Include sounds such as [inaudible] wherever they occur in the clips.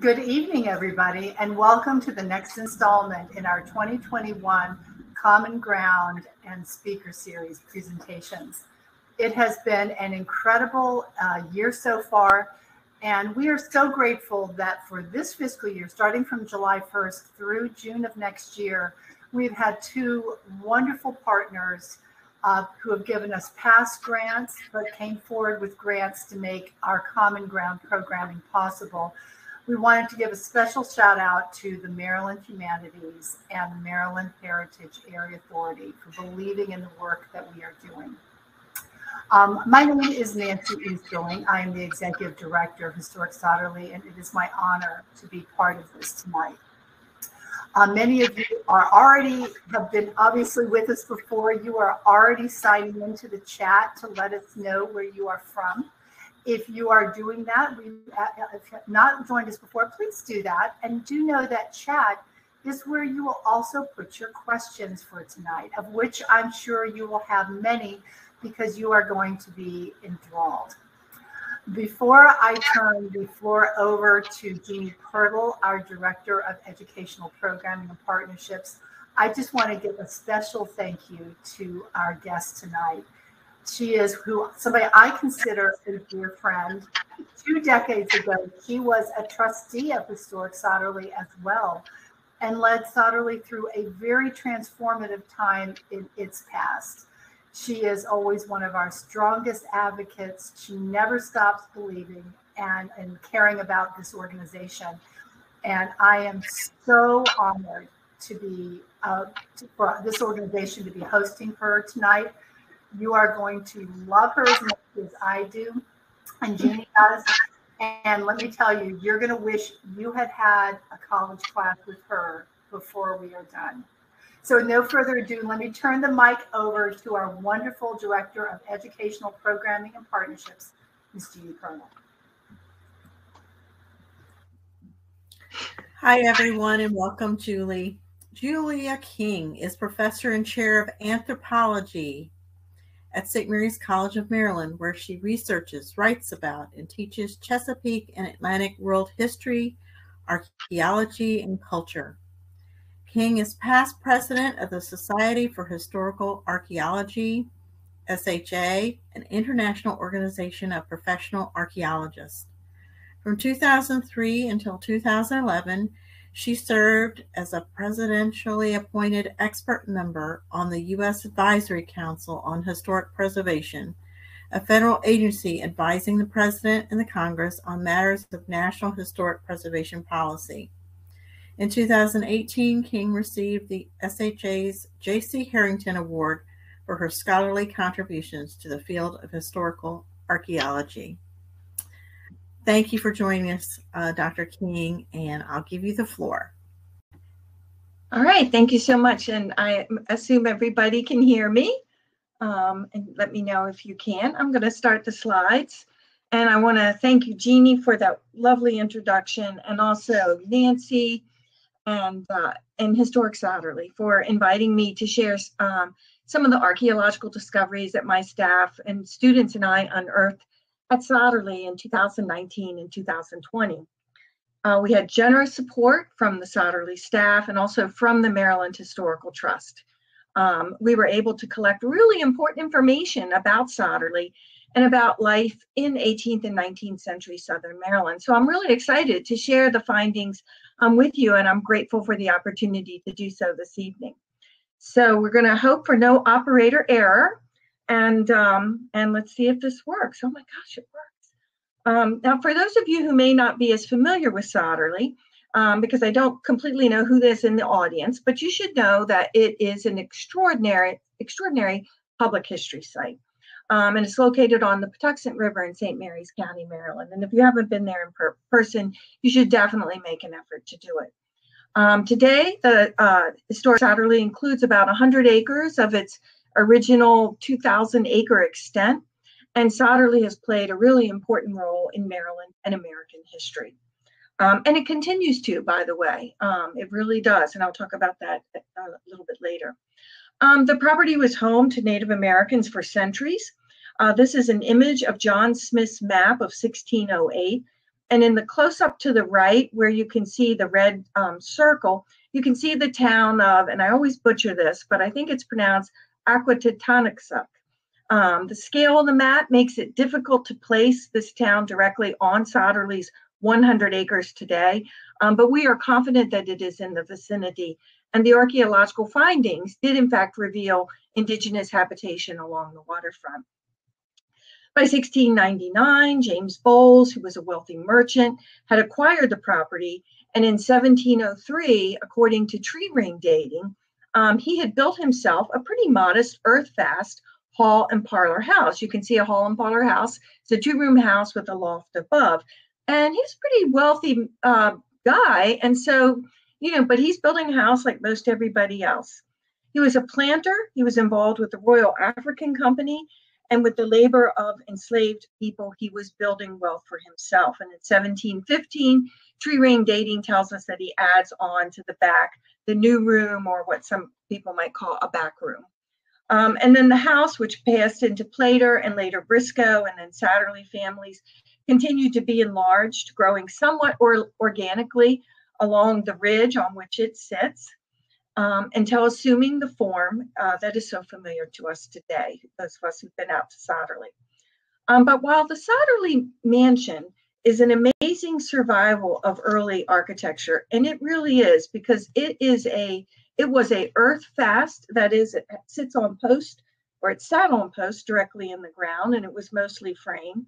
Good evening, everybody, and welcome to the next installment in our 2021 Common Ground and Speaker Series presentations. It has been an incredible uh, year so far, and we are so grateful that for this fiscal year, starting from July 1st through June of next year, we've had two wonderful partners uh, who have given us past grants, but came forward with grants to make our Common Ground programming possible. We wanted to give a special shout out to the Maryland Humanities and Maryland Heritage Area Authority for believing in the work that we are doing. Um, my name is Nancy Easterling. I am the Executive Director of Historic Sotterley, and it is my honor to be part of this tonight. Uh, many of you are already have been obviously with us before. You are already signing into the chat to let us know where you are from. If you are doing that, uh, if you have not joined us before, please do that. And do know that chat is where you will also put your questions for tonight, of which I'm sure you will have many because you are going to be enthralled. Before I turn the floor over to Jeannie Pirtle, our Director of Educational Programming and Partnerships, I just want to give a special thank you to our guest tonight. She is who somebody I consider a dear friend. Two decades ago, she was a trustee of Historic Sotterley as well and led Sotterley through a very transformative time in its past. She is always one of our strongest advocates. She never stops believing and, and caring about this organization. And I am so honored to be uh, to, for this organization to be hosting her tonight. You are going to love her as much as I do, and Jeannie does. And let me tell you, you're going to wish you had had a college class with her before we are done. So no further ado, let me turn the mic over to our wonderful Director of Educational Programming and Partnerships, Ms. Jeannie Pirtle. Hi, everyone, and welcome, Julie. Julia King is professor and chair of anthropology at St. Mary's College of Maryland, where she researches, writes about, and teaches Chesapeake and Atlantic world history, archaeology, and culture. King is past president of the Society for Historical Archaeology, SHA, an international organization of professional archaeologists. From 2003 until 2011, she served as a presidentially appointed expert member on the U.S. Advisory Council on Historic Preservation, a federal agency advising the President and the Congress on matters of national historic preservation policy. In 2018, King received the SHA's J.C. Harrington Award for her scholarly contributions to the field of historical archaeology. Thank you for joining us, uh, Dr. King, and I'll give you the floor. All right, thank you so much. And I assume everybody can hear me. Um, and let me know if you can. I'm going to start the slides. And I want to thank you, Jeannie, for that lovely introduction, and also Nancy, and uh, and Historic Sotterley for inviting me to share um, some of the archaeological discoveries that my staff and students and I unearthed at Sotterley in 2019 and 2020. Uh, we had generous support from the Sotterley staff and also from the Maryland Historical Trust. Um, we were able to collect really important information about Sotterley and about life in 18th and 19th century Southern Maryland. So I'm really excited to share the findings I'm with you, and I'm grateful for the opportunity to do so this evening. So we're going to hope for no operator error, and um, and let's see if this works. Oh my gosh, it works. Um, now, for those of you who may not be as familiar with Sotterley, um, because I don't completely know who this in the audience, but you should know that it is an extraordinary, extraordinary public history site um, and it's located on the Patuxent River in St. Mary's County, Maryland. And if you haven't been there in per- person, you should definitely make an effort to do it. Um, today, the uh, historic Sotterley includes about 100 acres of its original 2,000 acre extent, and Sotterley has played a really important role in Maryland and American history. Um, and it continues to, by the way. Um, it really does, and I'll talk about that a, a little bit later. Um, the property was home to Native Americans for centuries. Uh, this is an image of John Smith's map of 1608. and in the close up to the right, where you can see the red um, circle, you can see the town of, and I always butcher this, but I think it's pronounced Aquatatonicsuc. Um, the scale on the map makes it difficult to place this town directly on Sotterley's 100 acres today, um, but we are confident that it is in the vicinity. And the archaeological findings did, in fact, reveal indigenous habitation along the waterfront. By 1699, James Bowles, who was a wealthy merchant, had acquired the property. And in 1703, according to tree ring dating, um, he had built himself a pretty modest, earth fast hall and parlor house. You can see a hall and parlor house. It's a two room house with a loft above. And he's a pretty wealthy uh, guy. And so, you know, but he's building a house like most everybody else. He was a planter. He was involved with the Royal African Company and with the labor of enslaved people, he was building wealth for himself. And in 1715, tree ring dating tells us that he adds on to the back the new room, or what some people might call a back room. Um, and then the house, which passed into Plater and later Briscoe and then Satterlee families, continued to be enlarged, growing somewhat or organically along the ridge on which it sits um, until assuming the form uh, that is so familiar to us today, those of us who've been out to Sotterley. Um, but while the Sotterley Mansion is an amazing survival of early architecture, and it really is because it is a it was a earth fast, that is, it sits on post or it sat on post directly in the ground, and it was mostly frame.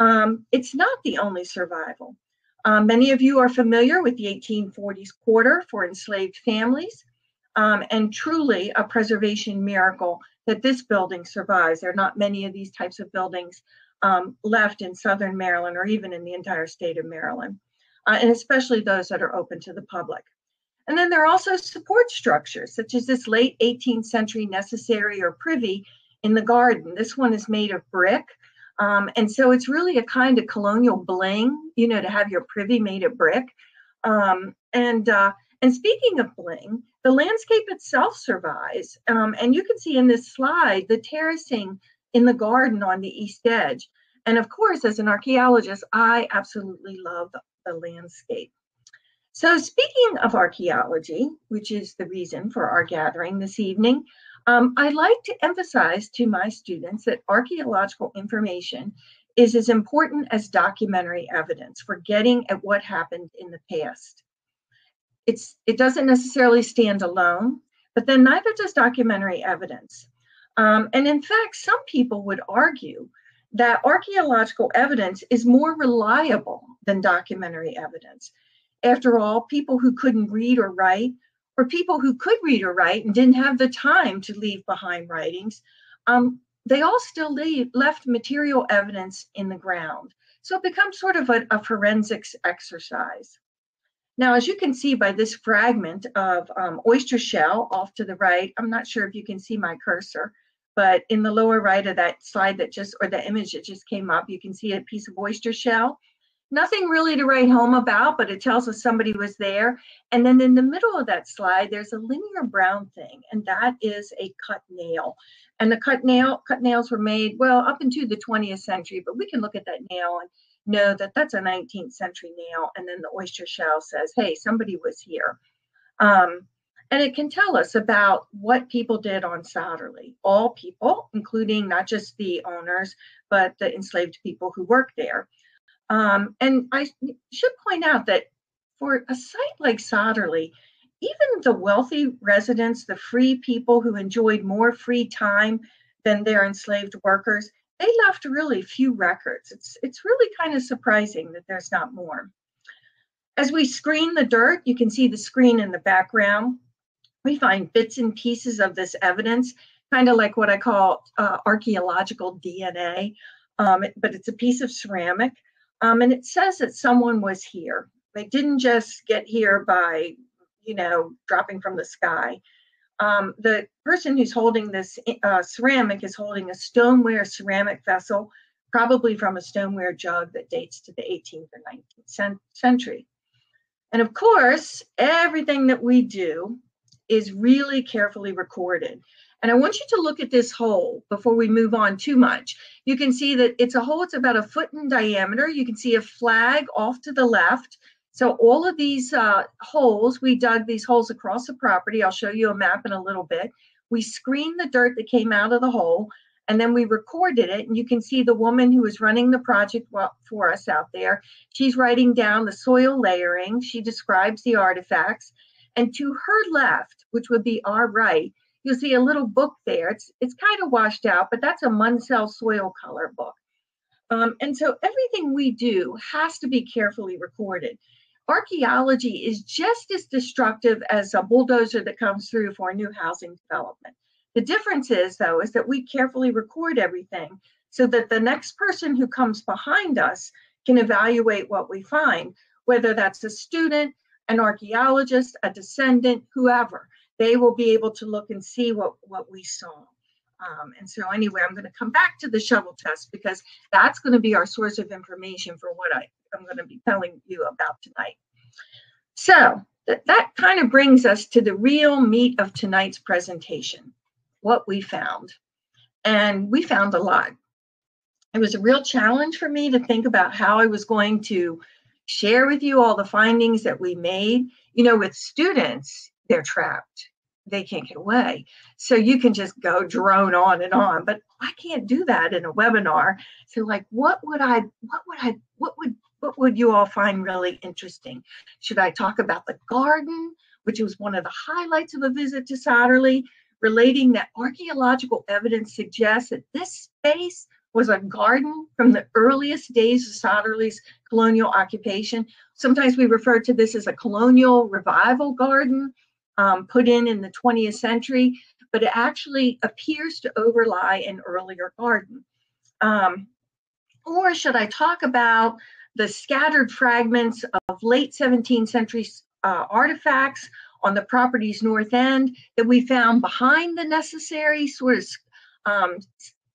Um, it's not the only survival. Um, many of you are familiar with the 1840s quarter for enslaved families, um, and truly a preservation miracle that this building survives. There are not many of these types of buildings um, left in Southern Maryland or even in the entire state of Maryland, uh, and especially those that are open to the public. And then there are also support structures, such as this late 18th century necessary or privy in the garden. This one is made of brick. Um, and so it's really a kind of colonial bling, you know, to have your privy made of brick. Um, and uh, and speaking of bling, the landscape itself survives. Um, and you can see in this slide the terracing in the garden on the east edge. And of course, as an archaeologist, I absolutely love the landscape. So, speaking of archaeology, which is the reason for our gathering this evening, um, I like to emphasize to my students that archaeological information is as important as documentary evidence for getting at what happened in the past. It's, it doesn't necessarily stand alone, but then neither does documentary evidence. Um, and in fact, some people would argue that archaeological evidence is more reliable than documentary evidence. After all, people who couldn't read or write, or people who could read or write and didn't have the time to leave behind writings, um, they all still leave, left material evidence in the ground. So it becomes sort of a, a forensics exercise. Now, as you can see by this fragment of um, oyster shell off to the right, I'm not sure if you can see my cursor, but in the lower right of that slide that just, or the image that just came up, you can see a piece of oyster shell. Nothing really to write home about, but it tells us somebody was there. And then in the middle of that slide, there's a linear brown thing, and that is a cut nail. And the cut nail, cut nails were made, well, up into the 20th century, but we can look at that nail and know that that's a 19th century nail. And then the oyster shell says, hey, somebody was here. Um, and it can tell us about what people did on Sotterley, all people, including not just the owners, but the enslaved people who worked there. Um, and I should point out that for a site like Sotterley, even the wealthy residents, the free people who enjoyed more free time than their enslaved workers, they left really few records. It's, it's really kind of surprising that there's not more. As we screen the dirt, you can see the screen in the background we find bits and pieces of this evidence, kind of like what I call uh, archaeological DNA, um, but it's a piece of ceramic. Um, and it says that someone was here. They didn't just get here by, you know, dropping from the sky. Um, the person who's holding this uh, ceramic is holding a stoneware ceramic vessel, probably from a stoneware jug that dates to the 18th or 19th century. And of course, everything that we do is really carefully recorded. And I want you to look at this hole before we move on too much. You can see that it's a hole, it's about a foot in diameter. You can see a flag off to the left. So all of these uh, holes, we dug these holes across the property. I'll show you a map in a little bit. We screened the dirt that came out of the hole and then we recorded it. And you can see the woman who was running the project for us out there. She's writing down the soil layering. She describes the artifacts. And to her left, which would be our right, you'll see a little book there. It's it's kind of washed out, but that's a Munsell soil color book. Um, and so everything we do has to be carefully recorded. Archaeology is just as destructive as a bulldozer that comes through for a new housing development. The difference is, though, is that we carefully record everything so that the next person who comes behind us can evaluate what we find, whether that's a student, an archaeologist, a descendant, whoever. They will be able to look and see what, what we saw. Um, and so anyway, I'm going to come back to the shovel test because that's going to be our source of information for what I, I'm going to be telling you about tonight. So that, that kind of brings us to the real meat of tonight's presentation, what we found. And we found a lot. It was a real challenge for me to think about how I was going to share with you all the findings that we made. You know, with students, they're trapped. They can't get away. So you can just go drone on and on. But I can't do that in a webinar. So like what would I what would I what would what would you all find really interesting? Should I talk about the garden, which was one of the highlights of a visit to Sotterley, relating that archaeological evidence suggests that this space was a garden from the earliest days of Sotterley's colonial occupation. Sometimes we refer to this as a colonial revival garden um, put in in the 20th century, but it actually appears to overlie an earlier garden. Um, or should I talk about the scattered fragments of late 17th century uh, artifacts on the property's north end that we found behind the necessary sort of um,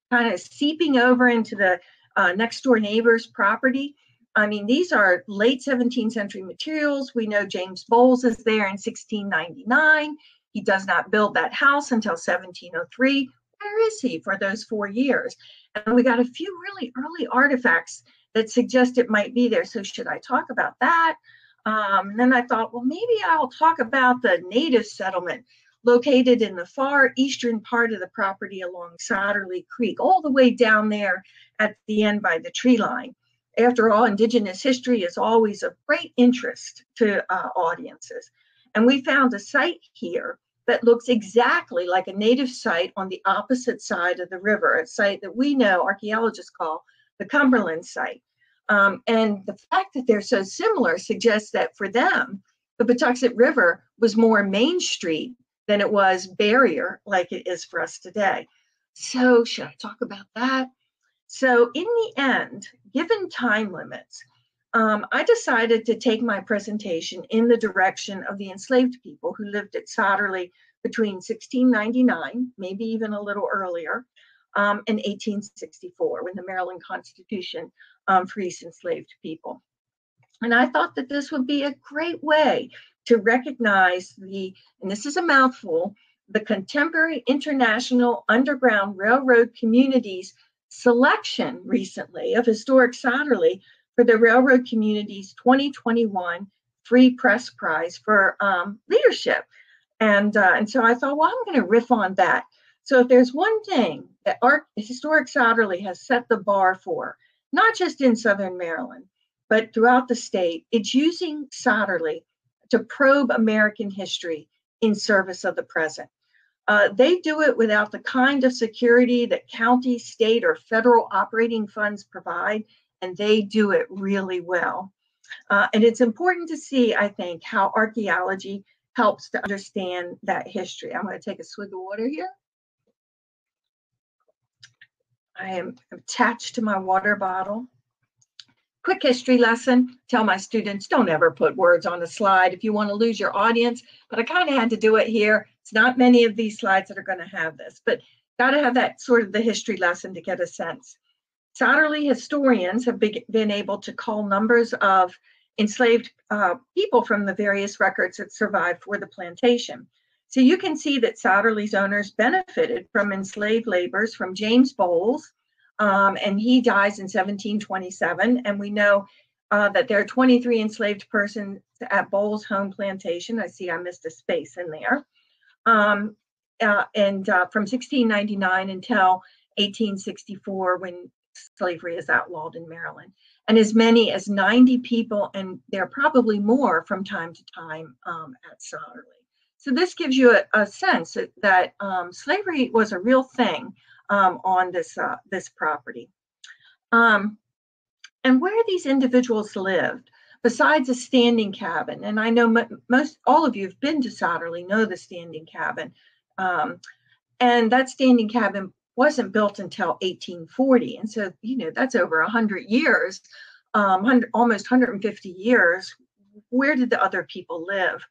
kind of seeping over into the uh, next door neighbor's property. I mean, these are late 17th century materials. We know James Bowles is there in 1699. He does not build that house until 1703. Where is he for those four years? And we got a few really early artifacts that suggest it might be there. So should I talk about that? Um, then I thought, well, maybe I'll talk about the native settlement located in the far eastern part of the property along Sotterley Creek, all the way down there at the end by the tree line. After all, Indigenous history is always of great interest to uh, audiences. And we found a site here that looks exactly like a native site on the opposite side of the river, a site that we know archaeologists call the Cumberland site. Um, and the fact that they're so similar suggests that for them, the Patuxent River was more Main Street than it was barrier like it is for us today. So, should I talk about that? So, in the end, given time limits, um, I decided to take my presentation in the direction of the enslaved people who lived at Sotterley between 1699, maybe even a little earlier, um, in 1864 when the Maryland Constitution um, frees enslaved people. And I thought that this would be a great way to recognize the, and this is a mouthful, the contemporary international underground railroad communities selection recently of historic Sotterley for the Railroad Communities 2021 Free Press Prize for um, leadership. And, uh, and so I thought, well, I'm going to riff on that. So if there's one thing that Art, Historic Sotterley has set the bar for, not just in Southern Maryland, but throughout the state, it's using Sotterley to probe American history in service of the present. Uh, they do it without the kind of security that county, state, or federal operating funds provide, and they do it really well. Uh, and it's important to see, I think, how archaeology helps to understand that history. I'm going to take a swig of water here. I am attached to my water bottle. Quick history lesson. Tell my students, don't ever put words on a slide if you want to lose your audience, but I kind of had to do it here. It's not many of these slides that are going to have this, but got to have that sort of the history lesson to get a sense. Sotterley historians have been able to call numbers of enslaved uh, people from the various records that survived for the plantation. So you can see that Sotterley's owners benefited from enslaved laborers from James Bowles, um, and he dies in 1727. And we know uh, that there are 23 enslaved persons at Bowles Home Plantation. I see I missed a space in there. Um, uh, and uh, from 1699 until 1864, when slavery is outlawed in Maryland, and as many as 90 people, and there are probably more from time to time um, at Sotterley. So this gives you a, a sense that, that um, slavery was a real thing um, on this uh, this property. Um, and where these individuals lived, besides a standing cabin, and I know most all of you have been to Sotterley, know the standing cabin, um, and that standing cabin wasn't built until 1840, and so you know that's over 100 years, um, 100, almost 150 years. Where did the other people live?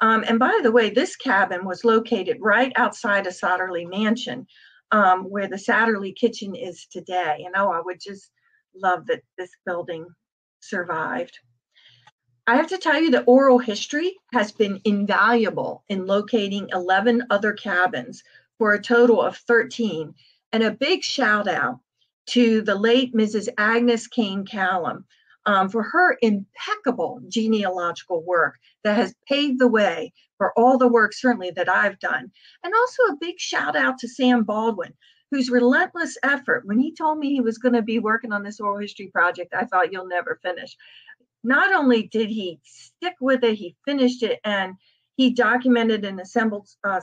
Um, and by the way, this cabin was located right outside of Sotterley Mansion, um, where the Sotterley kitchen is today. And oh, I would just love that this building survived. I have to tell you that oral history has been invaluable in locating 11 other cabins for a total of 13. And a big shout out to the late Mrs. Agnes Kane Callum um, for her impeccable genealogical work that has paved the way for all the work, certainly, that I've done. And also a big shout out to Sam Baldwin, whose relentless effort, when he told me he was going to be working on this oral history project, I thought you'll never finish. Not only did he stick with it, he finished it and he documented and assembled uh,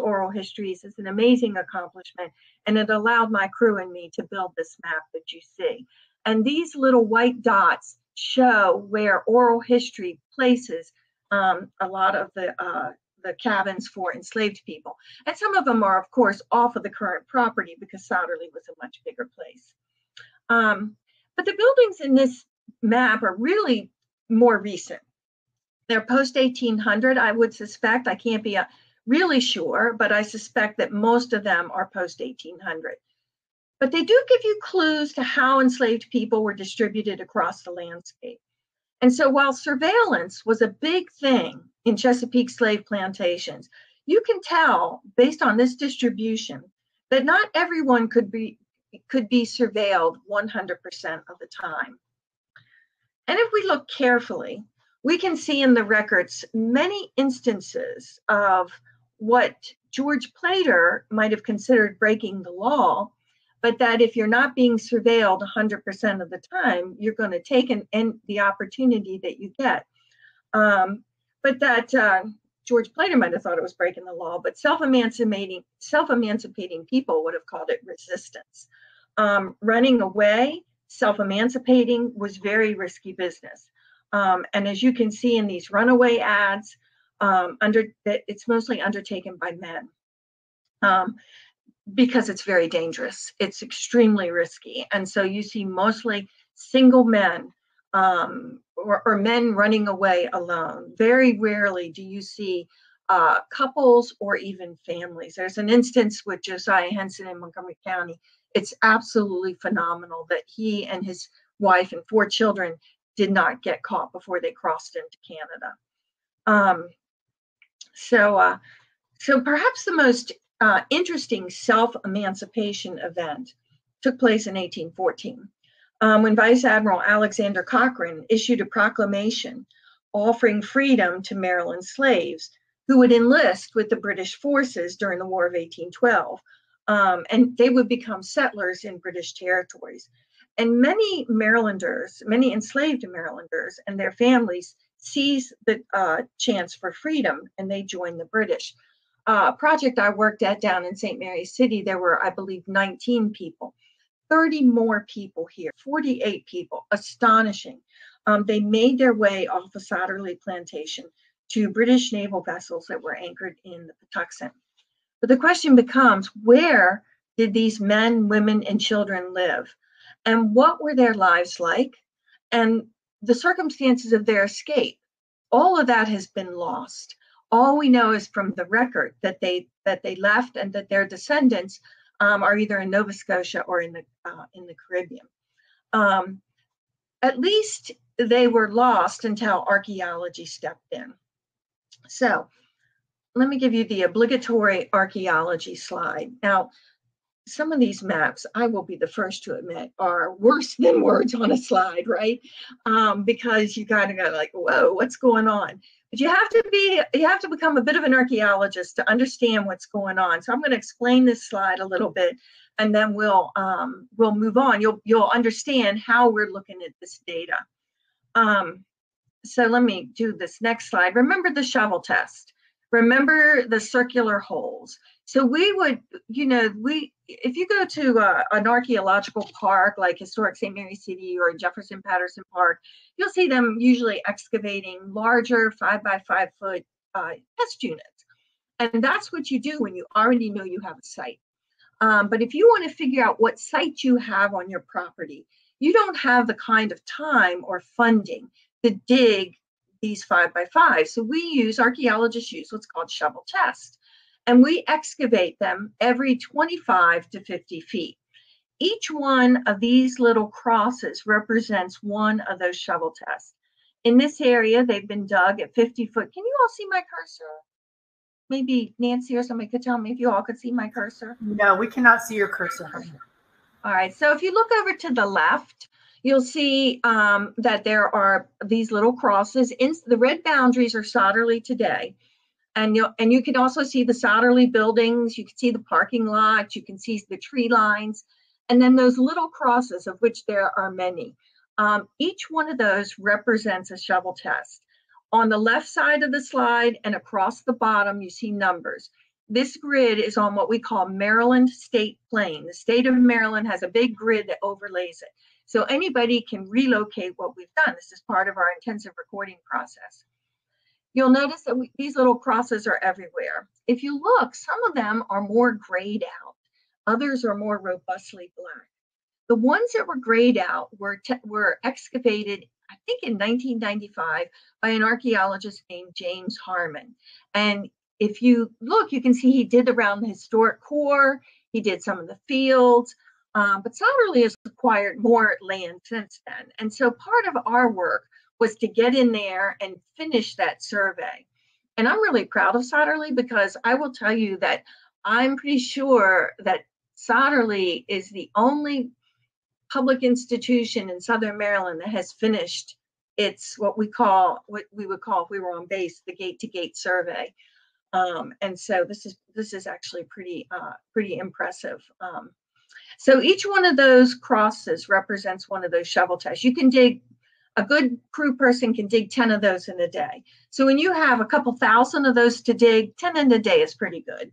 oral histories. It's an amazing accomplishment, and it allowed my crew and me to build this map that you see. And these little white dots show where oral history places um, a lot of the uh, the cabins for enslaved people. And some of them are, of course, off of the current property because Sotterley was a much bigger place. Um, but the buildings in this map are really more recent. They're post 1800, I would suspect. I can't be uh, really sure, but I suspect that most of them are post 1800. But they do give you clues to how enslaved people were distributed across the landscape. And so while surveillance was a big thing in Chesapeake slave plantations, you can tell based on this distribution that not everyone could be could be surveilled 100% of the time. And if we look carefully, we can see in the records many instances of what George Plater might have considered breaking the law but that if you're not being surveilled 100% of the time, you're going to take an, an, the opportunity that you get. Um, but that uh, George Plater might have thought it was breaking the law, but self-emancipating self-emancipating people would have called it resistance. Um, running away, self-emancipating was very risky business. Um, and as you can see in these runaway ads, um, under it's mostly undertaken by men. Because it's very dangerous. It's extremely risky. And so you see mostly single men um, or, or, men running away alone. Very rarely do you see uh, couples or even families. There's an instance with Josiah Henson in Montgomery County. It's absolutely phenomenal that he and his wife and four children did not get caught before they crossed into Canada. Um, so, uh, so perhaps the most uh, interesting self emancipation event took place in 1814 um, when Vice Admiral Alexander Cochrane issued a proclamation offering freedom to Maryland slaves who would enlist with the British forces during the War of 1812. Um, and they would become settlers in British territories. And many Marylanders, many enslaved Marylanders and their families seized the uh, chance for freedom and they joined the British uh, project I worked at down in St. Mary's City, there were, I believe, 19 people. 30 more people here, 48 people, astonishing. Um, they made their way off the Sotterley plantation to British naval vessels that were anchored in the Patuxent. But the question becomes where did these men, women, and children live? And what were their lives like? And the circumstances of their escape. All of that has been lost all we know is from the record that they that they left and that their descendants um, are either in Nova Scotia or in the uh, in the Caribbean. Um, at least they were lost until archaeology stepped in. So let me give you the obligatory archaeology slide. Now, some of these maps, I will be the first to admit, are worse than words on a slide, right? Um, because you kind of go like, whoa, what's going on? But you have to be, you have to become a bit of an archaeologist to understand what's going on. So I'm going to explain this slide a little bit, and then we'll um, we'll move on. You'll you'll understand how we're looking at this data. Um, so let me do this next slide. Remember the shovel test. Remember the circular holes. So we would, you know, we if you go to uh, an archaeological park like historic St. Mary City or Jefferson Patterson Park, you'll see them usually excavating larger five by five foot uh, test units. And that's what you do when you already know you have a site. Um, but if you want to figure out what site you have on your property, you don't have the kind of time or funding to dig these five by five. So we use, archaeologists use what's called shovel test. And we excavate them every 25 to 50 feet. Each one of these little crosses represents one of those shovel tests. In this area, they've been dug at 50 foot. Can you all see my cursor? Maybe Nancy or somebody could tell me if you all could see my cursor. No, we cannot see your cursor. All right, so if you look over to the left, you'll see um, that there are these little crosses. In, the red boundaries are Sotterley today. And you and you can also see the Sotterley buildings. You can see the parking lot. You can see the tree lines, and then those little crosses, of which there are many. Um, each one of those represents a shovel test. On the left side of the slide and across the bottom, you see numbers. This grid is on what we call Maryland State Plane. The state of Maryland has a big grid that overlays it. So anybody can relocate what we've done. This is part of our intensive recording process. You'll notice that we, these little crosses are everywhere. If you look, some of them are more grayed out. Others are more robustly black. The ones that were grayed out were, were excavated, I think in 1995, by an archaeologist named James Harmon. And if you look, you can see he did around the historic core, he did some of the fields, um, but Sotterley has acquired more land since then. And so part of our work was to get in there and finish that survey. And I'm really proud of Sotterley because I will tell you that I'm pretty sure that Sotterley is the only public institution in Southern Maryland that has finished its what we call what we would call if we were on base the gate to gate survey um, and so this is this is actually pretty uh, pretty impressive um, so each one of those crosses represents one of those shovel tests. You can dig, a good crew person can dig 10 of those in a day. So when you have a couple thousand of those to dig, 10 in a day is pretty good.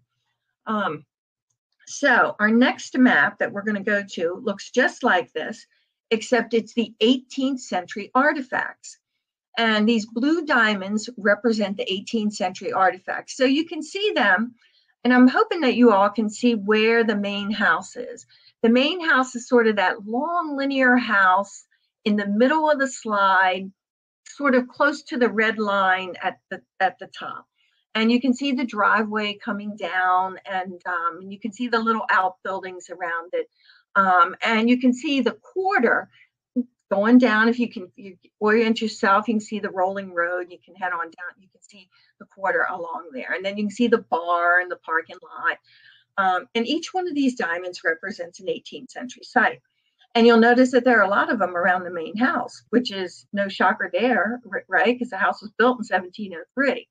Um, so our next map that we're going to go to looks just like this, except it's the 18th century artifacts. And these blue diamonds represent the 18th century artifacts. So you can see them, and I'm hoping that you all can see where the main house is. The main house is sort of that long linear house in the middle of the slide, sort of close to the red line at the at the top. And you can see the driveway coming down, and um, you can see the little outbuildings around it. Um, and you can see the quarter going down. If you can you orient yourself, you can see the rolling road. You can head on down. You can see the quarter along there, and then you can see the bar and the parking lot. Um, and each one of these diamonds represents an 18th century site. And you'll notice that there are a lot of them around the main house, which is no shocker there, right? Because the house was built in 1703.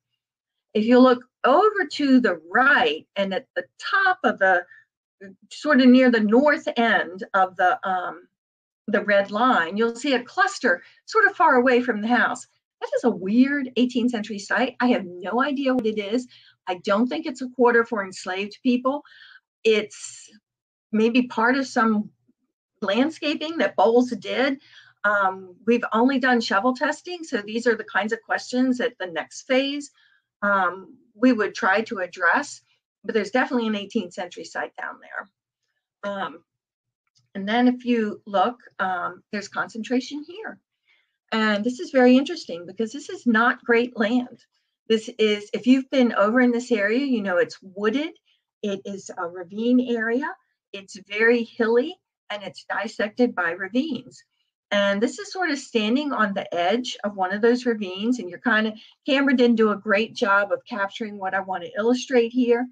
If you look over to the right and at the top of the sort of near the north end of the um, the red line, you'll see a cluster sort of far away from the house. That is a weird 18th century site. I have no idea what it is. I don't think it's a quarter for enslaved people. It's maybe part of some landscaping that Bowles did. Um, we've only done shovel testing, so these are the kinds of questions at the next phase um, we would try to address, but there's definitely an 18th century site down there. Um, and then if you look, um, there's concentration here. And this is very interesting because this is not great land. This is, if you've been over in this area, you know it's wooded, it is a ravine area, it's very hilly, and it's dissected by ravines. And this is sort of standing on the edge of one of those ravines. And you're kind of, camera didn't do a great job of capturing what I want to illustrate here.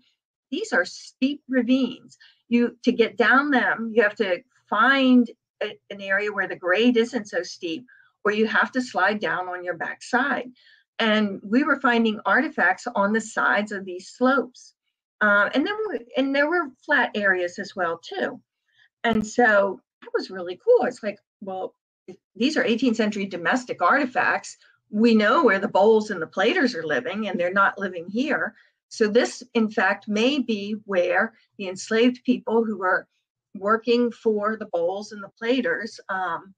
These are steep ravines. You To get down them, you have to find a, an area where the grade isn't so steep, or you have to slide down on your backside. And we were finding artifacts on the sides of these slopes. Uh, and then we, and there were flat areas as well too. And so that was really cool. It's like, well, these are 18th century domestic artifacts. We know where the Bowles and the Platers are living, and they're not living here. So this, in fact, may be where the enslaved people who were working for the Bowles and the Platers um,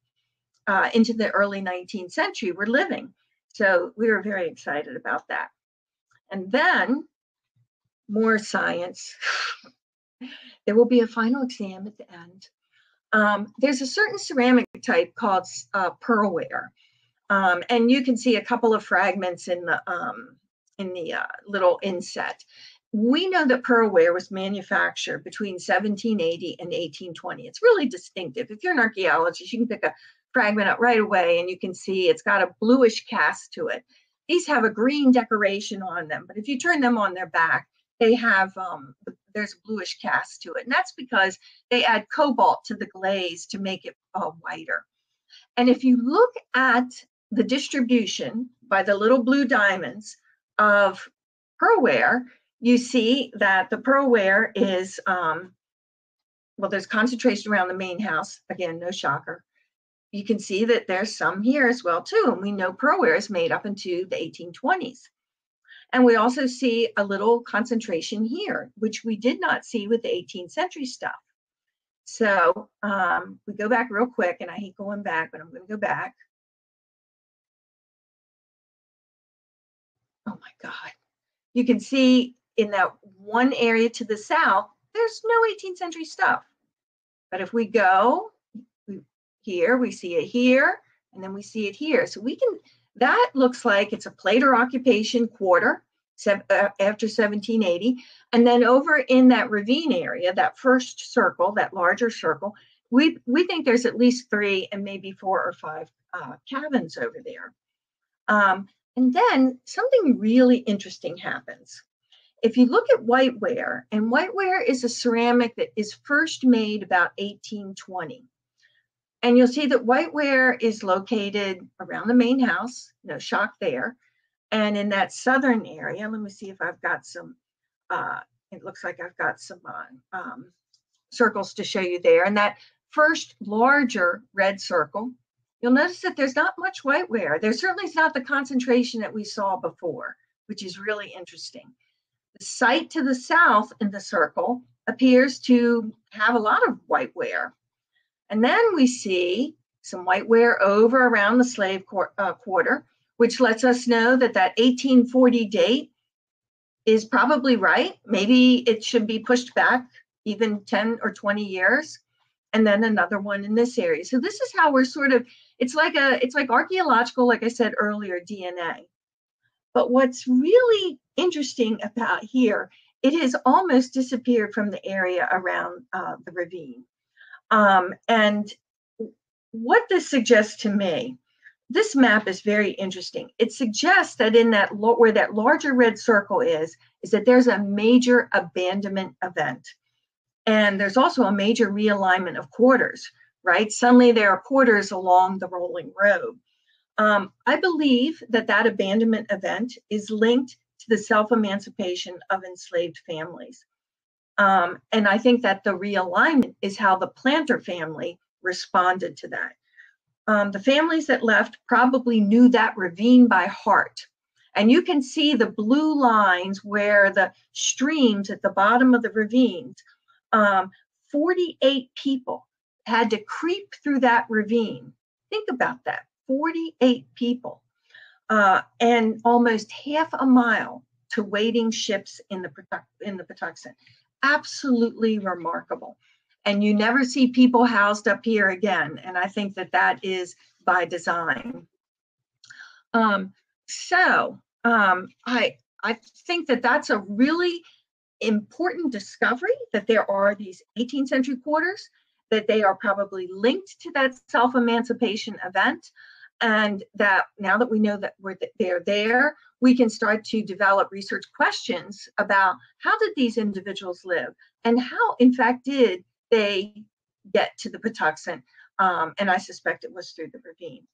uh, into the early 19th century were living. So we were very excited about that. And then more science. [laughs] there will be a final exam at the end. Um, there's a certain ceramic type called uh, pearlware. Um, and you can see a couple of fragments in the um, in the uh, little inset. We know that pearlware was manufactured between 1780 and 1820. It's really distinctive. If you're an archaeologist, you can pick a fragment up right away and you can see it's got a bluish cast to it. These have a green decoration on them, but if you turn them on their back, they have um, there's a bluish cast to it, and that's because they add cobalt to the glaze to make it uh, whiter. And if you look at the distribution by the little blue diamonds of pearlware, you see that the pearlware is um, well, there's concentration around the main house. Again, no shocker you can see that there's some here as well too. And we know pearlware is made up into the 1820s. And we also see a little concentration here, which we did not see with the 18th century stuff. So um, we go back real quick, and I hate going back, but I'm going to go back. Oh my God. You can see in that one area to the south, there's no 18th century stuff. But if we go here, we see it here, and then we see it here. So we can, that looks like it's a Plater occupation quarter uh, after 1780. And then over in that ravine area, that first circle, that larger circle, we, we think there's at least three and maybe four or five uh, cabins over there. Um, and then something really interesting happens. If you look at whiteware, and whiteware is a ceramic that is first made about 1820. And you'll see that whiteware is located around the main house, no shock there. And in that southern area, let me see if I've got some, uh, it looks like I've got some uh, um, circles to show you there. And that first larger red circle, you'll notice that there's not much whiteware. There certainly is not the concentration that we saw before, which is really interesting. The site to the south in the circle appears to have a lot of whiteware. And then we see some whiteware over around the slave uh, quarter, which lets us know that that 1840 date is probably right. Maybe it should be pushed back even 10 or 20 years and then another one in this area. So this is how we're sort of it's like a it's like archaeological like I said earlier DNA. But what's really interesting about here, it has almost disappeared from the area around uh, the ravine. Um, and what this suggests to me, this map is very interesting. It suggests that in that where that larger red circle is, is that there's a major abandonment event. And there's also a major realignment of quarters, right? Suddenly there are quarters along the rolling road. Um, I believe that that abandonment event is linked to the self emancipation of enslaved families. Um, and I think that the realignment is how the planter family responded to that. Um, the families that left probably knew that ravine by heart. And you can see the blue lines where the streams at the bottom of the ravines, um, 48 people had to creep through that ravine. Think about that 48 people. Uh, and almost half a mile to waiting ships in the, in the Patuxent absolutely remarkable. And you never see people housed up here again. And I think that that is by design. Um, so um, I, I think that that's a really important discovery that there are these 18th century quarters that they are probably linked to that self-emancipation event and that now that we know that we're th- they're there we can start to develop research questions about how did these individuals live and how in fact did they get to the patuxent um, and i suspect it was through the ravine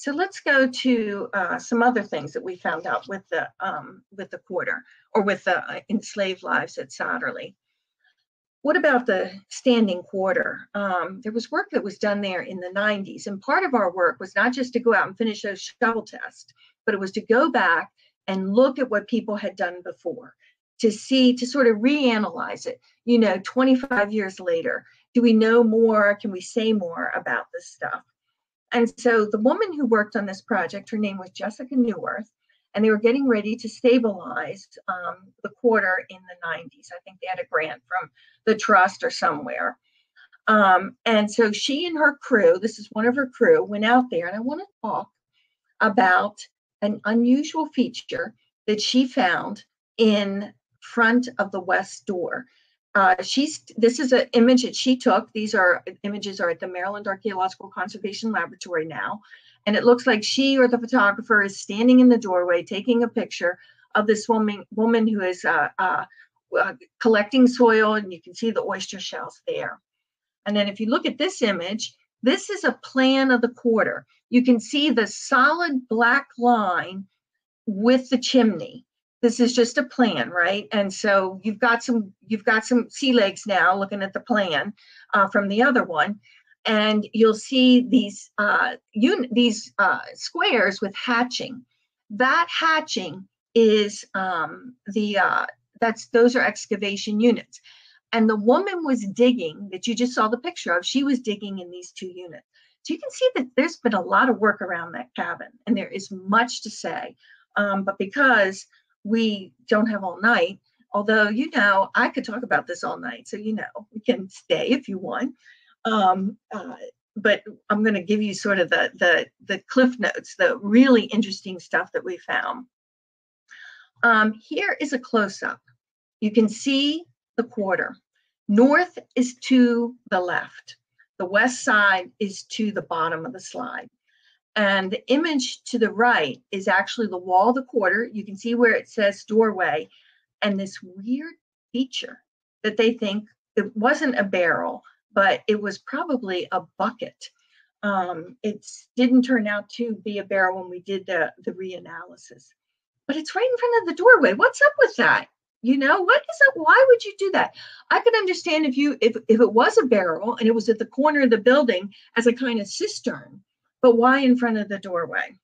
so let's go to uh, some other things that we found out with the um, with the quarter or with the uh, enslaved lives at Sotterley. What about the standing quarter? Um, there was work that was done there in the 90s, and part of our work was not just to go out and finish those shovel tests, but it was to go back and look at what people had done before, to see, to sort of reanalyze it. You know, 25 years later, do we know more? Can we say more about this stuff? And so the woman who worked on this project, her name was Jessica Neuwirth, and they were getting ready to stabilize um, the quarter in the 90s. I think they had a grant from the trust or somewhere. Um, and so she and her crew, this is one of her crew, went out there, and I want to talk about an unusual feature that she found in front of the west door. Uh, she's this is an image that she took. These are images are at the Maryland Archaeological Conservation Laboratory now, and it looks like she or the photographer is standing in the doorway taking a picture of this woman woman who is uh, uh, uh, collecting soil, and you can see the oyster shells there. And then if you look at this image, this is a plan of the quarter. You can see the solid black line with the chimney this is just a plan right and so you've got some you've got some sea legs now looking at the plan uh, from the other one and you'll see these uh, un- these uh, squares with hatching that hatching is um, the uh, that's those are excavation units and the woman was digging that you just saw the picture of she was digging in these two units so you can see that there's been a lot of work around that cabin and there is much to say um, but because we don't have all night. Although, you know, I could talk about this all night. So, you know, we can stay if you want. Um, uh, but I'm going to give you sort of the, the, the cliff notes, the really interesting stuff that we found. Um, here is a close up. You can see the quarter. North is to the left. The west side is to the bottom of the slide. And the image to the right is actually the wall of the quarter. You can see where it says doorway and this weird feature that they think it wasn't a barrel, but it was probably a bucket. Um, it didn't turn out to be a barrel when we did the, the reanalysis. But it's right in front of the doorway. What's up with that? You know, what is it? Why would you do that? I could understand if you if if it was a barrel and it was at the corner of the building as a kind of cistern but why in front of the doorway?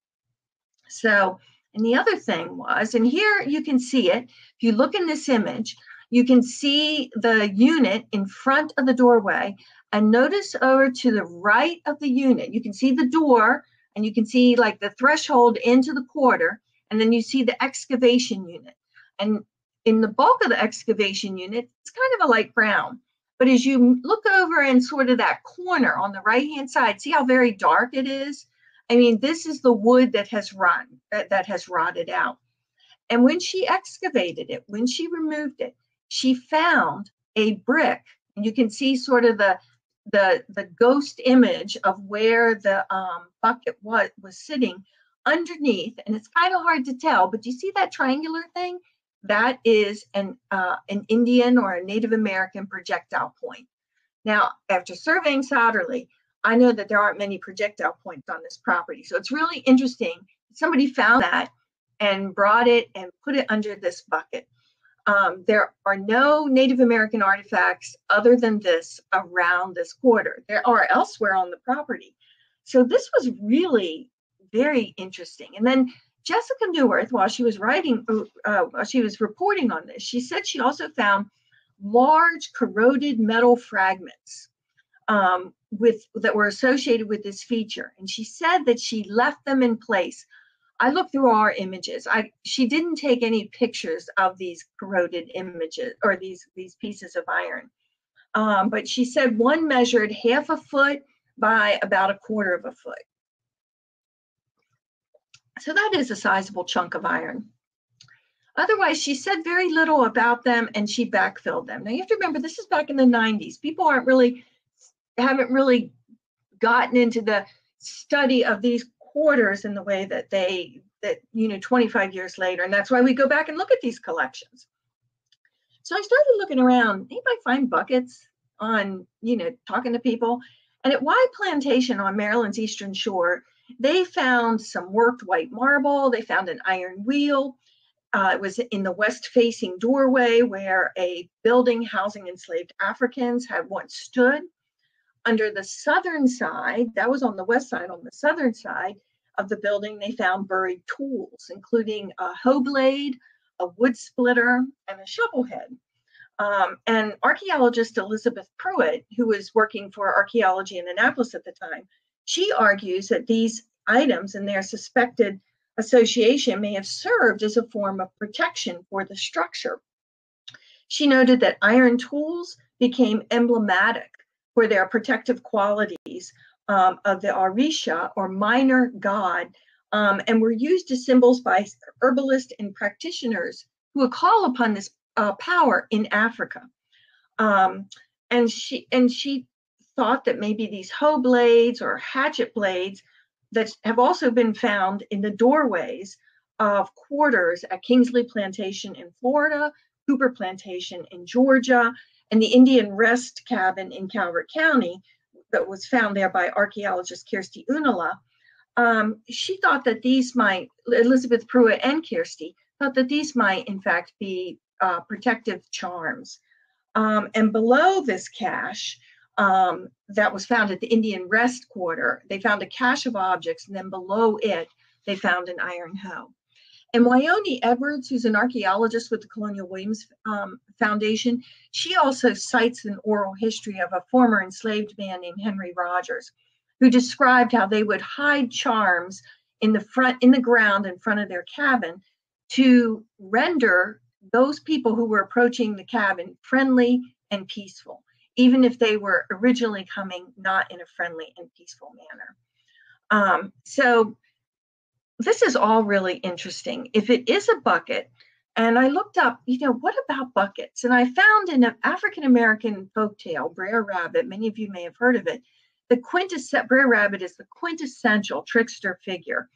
So, and the other thing was, and here you can see it, if you look in this image, you can see the unit in front of the doorway and notice over to the right of the unit, you can see the door and you can see like the threshold into the quarter, and then you see the excavation unit. And in the bulk of the excavation unit, it's kind of a light brown. But as you look over in sort of that corner on the right hand side, see how very dark it is? I mean, this is the wood that has run, that, that has rotted out. And when she excavated it, when she removed it, she found a brick. And you can see sort of the the the ghost image of where the um, bucket was was sitting underneath, and it's kind of hard to tell. But you see that triangular thing? that is an, uh, an Indian or a Native American projectile point. Now, after surveying Satterlee, I know that there aren't many projectile points on this property. So it's really interesting. Somebody found that and brought it and put it under this bucket. Um, there are no Native American artifacts other than this around this quarter. There are elsewhere on the property. So this was really very interesting. And then Jessica Neuwirth, while she was writing, uh, while she was reporting on this, she said she also found large corroded metal fragments um, with that were associated with this feature, and she said that she left them in place. I looked through our images. I she didn't take any pictures of these corroded images or these these pieces of iron, um, but she said one measured half a foot by about a quarter of a foot. So that is a sizable chunk of iron. Otherwise, she said very little about them and she backfilled them. Now you have to remember, this is back in the 90s. People aren't really haven't really gotten into the study of these quarters in the way that they that you know 25 years later and that's why we go back and look at these collections so i started looking around anybody find buckets on you know talking to people and at Wye Plantation on Maryland's eastern shore, they found some worked white marble. They found an iron wheel. Uh, it was in the west facing doorway where a building housing enslaved Africans had once stood. Under the southern side, that was on the west side, on the southern side of the building, they found buried tools, including a hoe blade, a wood splitter, and a shovel head. Um, and archaeologist Elizabeth Pruitt, who was working for archaeology in Annapolis at the time, she argues that these items and their suspected association may have served as a form of protection for the structure. She noted that iron tools became emblematic for are protective qualities um, of the Orisha or minor god um, and were used as symbols by herbalists and practitioners who would call upon this uh, power in Africa. Um, and she and she thought that maybe these hoe blades or hatchet blades that have also been found in the doorways of quarters at Kingsley Plantation in Florida, Cooper Plantation in Georgia, and the Indian Rest Cabin in Calvert County that was found there by archaeologist Kirsti Uunila. Um, she thought that these might, Elizabeth Pruitt and Kirsti, thought that these might in fact be uh, protective charms. Um, and below this cache um, that was found at the Indian Rest Quarter, they found a cache of objects, and then below it, they found an iron hoe. And Ywone Edwards, who's an archaeologist with the Colonial Williams um, Foundation, she also cites an oral history of a former enslaved man named Henry Rogers, who described how they would hide charms in the front, in the ground in front of their cabin to render those people who were approaching the cabin friendly and peaceful, even if they were originally coming not in a friendly and peaceful manner. Um, so this is all really interesting. If it is a bucket, and I looked up, you know, what about buckets? And I found in an African American folk tale, Brer Rabbit, many of you may have heard of it, the quintessential, Brer Rabbit is the quintessential trickster figure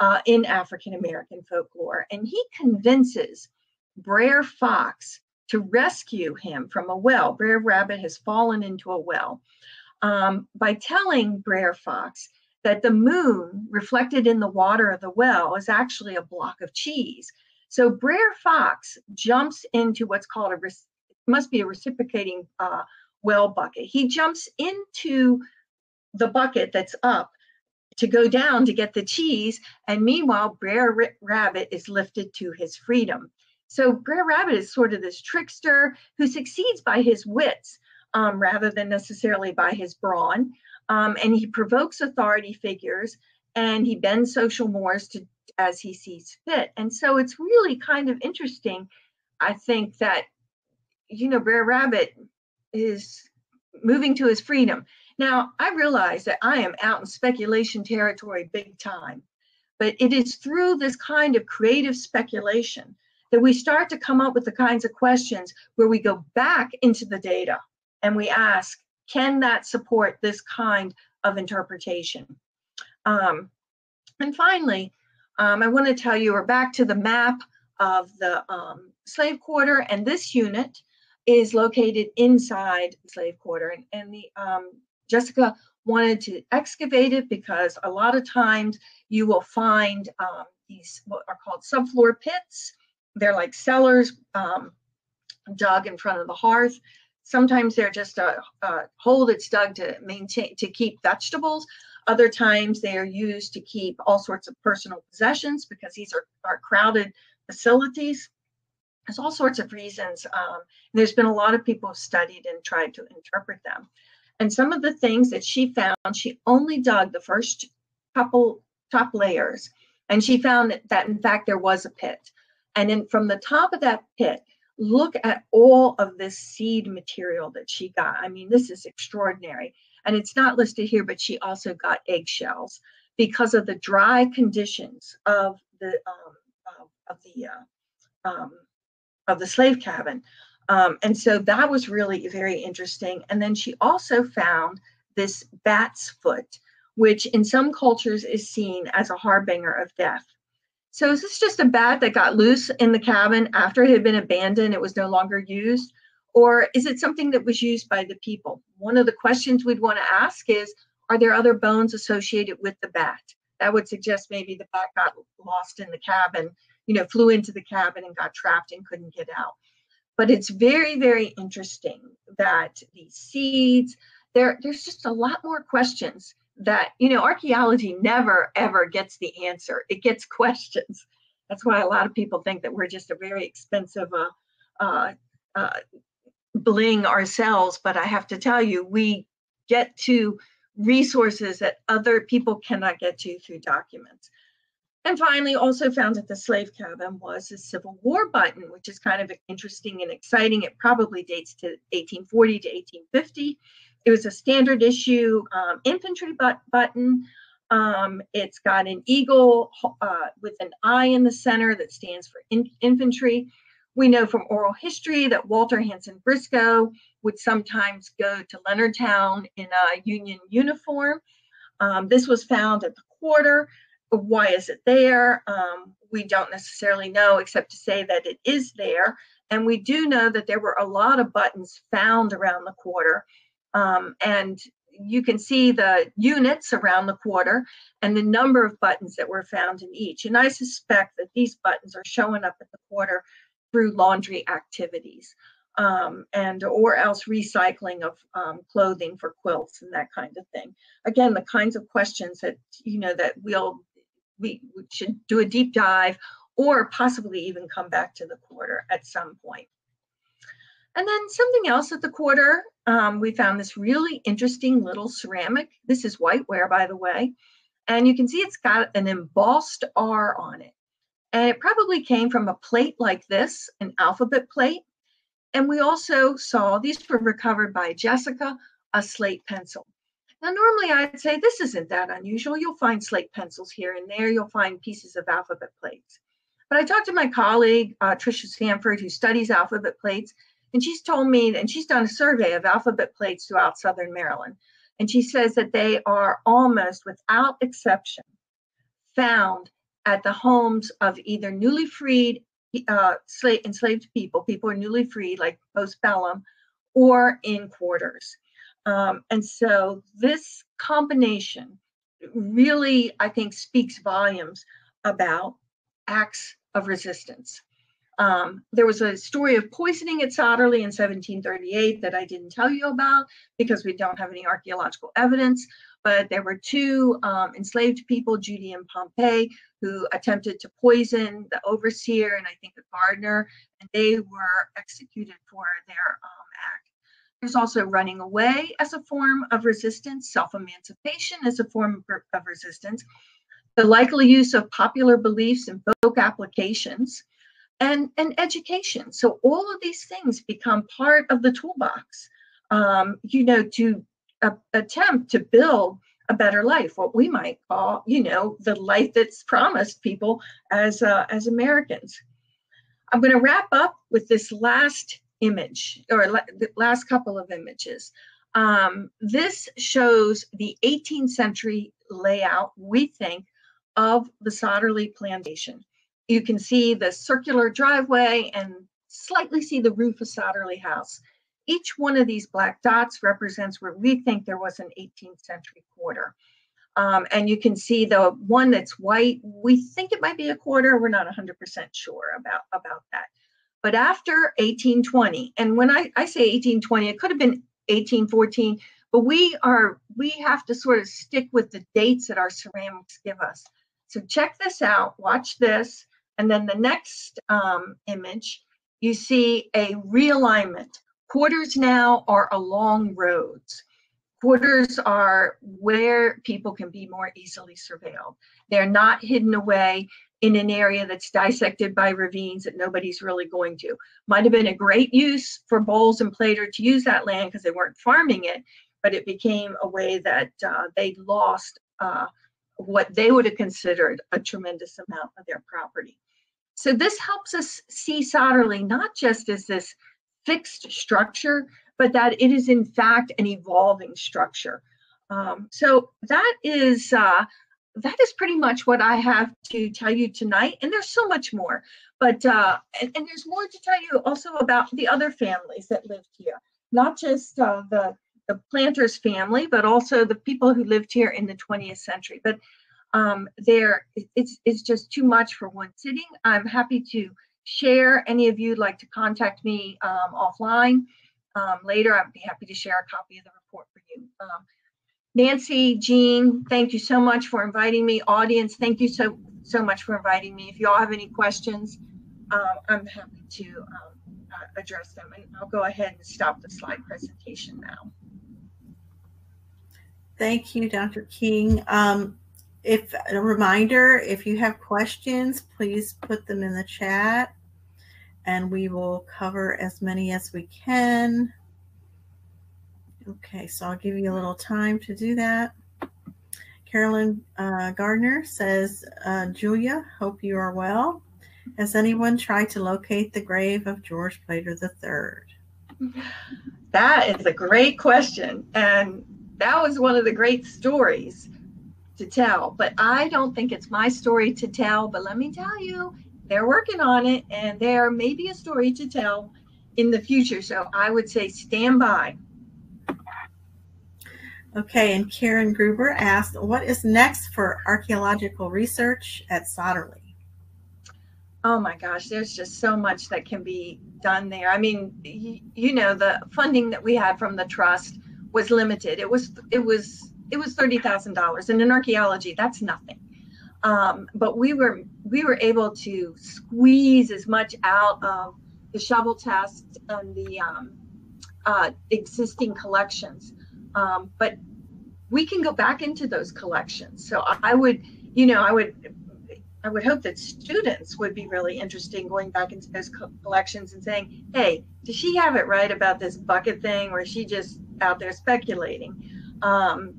uh, in African American folklore. And he convinces Brer Fox to rescue him from a well. Brer Rabbit has fallen into a well um, by telling Brer Fox that the moon reflected in the water of the well is actually a block of cheese. So Brer Fox jumps into what's called a must be a reciprocating uh, well bucket. He jumps into the bucket that's up to go down to get the cheese, and meanwhile Brer Rabbit is lifted to his freedom. So Brer Rabbit is sort of this trickster who succeeds by his wits um, rather than necessarily by his brawn. Um, and he provokes authority figures and he bends social mores to as he sees fit. And so it's really kind of interesting, I think, that you know, Brer Rabbit is moving to his freedom. Now, I realize that I am out in speculation territory big time, but it is through this kind of creative speculation that we start to come up with the kinds of questions where we go back into the data and we ask, can that support this kind of interpretation? Um, and finally, um, I want to tell you we're back to the map of the um, slave quarter, and this unit is located inside the slave quarter. And, and the um, Jessica wanted to excavate it because a lot of times you will find um, these what are called subfloor pits they're like cellars um, dug in front of the hearth. Sometimes they're just a, a, hole that's dug to maintain to keep vegetables. Other times they are used to keep all sorts of personal possessions because these are, are crowded facilities. There's all sorts of reasons. Um, there's been a lot of people who studied and tried to interpret them. And some of the things that she found, she only dug the first couple top layers, and she found that, that in fact there was a pit. And then from the top of that pit, look at all of this seed material that she got. I mean, this is extraordinary. And it's not listed here, but she also got eggshells because of the dry conditions of the um, of, the uh, um, of the slave cabin. Um, and so that was really very interesting. And then she also found this bat's foot, which in some cultures is seen as a harbinger of death. So is this just a bat that got loose in the cabin after it had been abandoned? It was no longer used? Or is it something that was used by the people? One of the questions we'd want to ask is, are there other bones associated with the bat? That would suggest maybe the bat got lost in the cabin, you know, flew into the cabin and got trapped and couldn't get out. But it's very, very interesting that these seeds, there, there's just a lot more questions that you know archaeology never ever gets the answer. It gets [laughs] questions. That's why a lot of people think that we're just a very expensive uh, uh, uh, bling ourselves. But i have to tell you we get to resources that other people cannot get to through documents. And finally also found at the slave cabin was a civil war button which is kind of interesting and exciting. It probably dates to 1840 to 1850 it was a standard issue um, infantry but- button. Um, it's got an eagle uh, with an eye in the center that stands for in- infantry. We know from oral history that Walter Hanson Briscoe would sometimes go to Leonardtown in a Union uniform. Um, this was found at the quarter. Why is it there? Um, we don't necessarily know, except to say that it is there. And we do know that there were a lot of buttons found around the quarter. Um, and you can see the units around the quarter and the number of buttons that were found in each. And I suspect that these buttons are showing up at the quarter through laundry activities um, and or else recycling of um, clothing for quilts and that kind of thing. Again, the kinds of questions that you know that we'll we, we should do a deep dive or possibly even come back to the quarter at some point. And then something else at the quarter, um, we found this really interesting little ceramic. This is whiteware, by the way. And you can see it's got an embossed R on it. And it probably came from a plate like this, an alphabet plate. And we also saw, these were recovered by Jessica, a slate pencil. Now, normally I'd say this isn't that unusual. You'll find slate pencils here and there. You'll find pieces of alphabet plates. But I talked to my colleague, uh, Tricia Samford, who studies alphabet plates, and she's told me, and she's done a survey of alphabet plates throughout Southern Maryland. And she says that they are almost without exception found at the homes of either newly freed uh, slave, enslaved people, people are newly freed, like postbellum, or in quarters. Um, and so this combination really, I think, speaks volumes about acts of resistance. Um, there was a story of poisoning at Sotterley in 1738 that I didn't tell you about because we don't have any archaeological evidence. But there were two um, enslaved people, Judy and Pompey, who attempted to poison the overseer and I think the gardener, and they were executed for their um, act. There's also running away as a form of resistance, self emancipation as a form of resistance, the likely use of popular beliefs and folk applications and, and education. So all of these things become part of the toolbox, um, you know, to uh, attempt to build a better life, what we might call, you know, the life that's promised people as uh, as Americans. I'm going to wrap up with this last image, or la- the last couple of images. Um, this shows the 18th century layout, we think, of the Sotterley Plantation you can see the circular driveway and slightly see the roof of Sotterley House. Each one of these black dots represents where we think there was an 18th century quarter. Um, and you can see the one that's white, we think it might be a quarter. We're not 100% sure about, about that. But after 1820, and when I, I say 1820, it could have been 1814, but we are we have to sort of stick with the dates that our ceramics give us. So check this out, watch this. And then the next um, image, you see a realignment. Quarters now are along roads. Quarters are where people can be more easily surveilled. They're not hidden away in an area that's dissected by ravines that nobody's really going to. Might have been a great use for Bowles and Plater to use that land because they weren't farming it, but it became a way that uh, they lost uh, what they would have considered a tremendous amount of their property. So this helps us see Sotterley not just as this fixed structure, but that it is in fact an evolving structure. Um, so that is uh, that is pretty much what I have to tell you tonight. And there's so much more, but uh, and, and there's more to tell you also about the other families that lived here, not just uh, the the planters family, but also the people who lived here in the 20th century. But um, there, it's it's just too much for one sitting. I'm happy to share. Any of you like to contact me um, offline um, later, I'd be happy to share a copy of the report for you. Um, Nancy, Jean, thank you so much for inviting me. Audience, thank you so so much for inviting me. If you all have any questions, um, I'm happy to um, uh, address them. And I'll go ahead and stop the slide presentation now. Thank you, Dr. King. Um, if a reminder, if you have questions, please put them in the chat and we will cover as many as we can. Okay, so I'll give you a little time to do that. Carolyn uh, Gardner says, uh, Julia, hope you are well. Has anyone tried to locate the grave of George Plater III? That is a great question. And that was one of the great stories to tell. But I don't think it's my story to tell. But let me tell you, they're working on it and there may be a story to tell in the future. So I would say stand by. Okay, and Karen Gruber asked, what is next for archaeological research at Sotterley? Oh my gosh, there's just so much that can be done there. I mean, you, you know, the funding that we had from the trust was limited. It was it was it was thirty thousand dollars, and in archaeology, that's nothing. Um, but we were we were able to squeeze as much out of the shovel test and the um, uh, existing collections. Um, but we can go back into those collections. So I would, you know, I would I would hope that students would be really interested in going back into those collections and saying, hey, does she have it right about this bucket thing or is she just out there speculating? Um,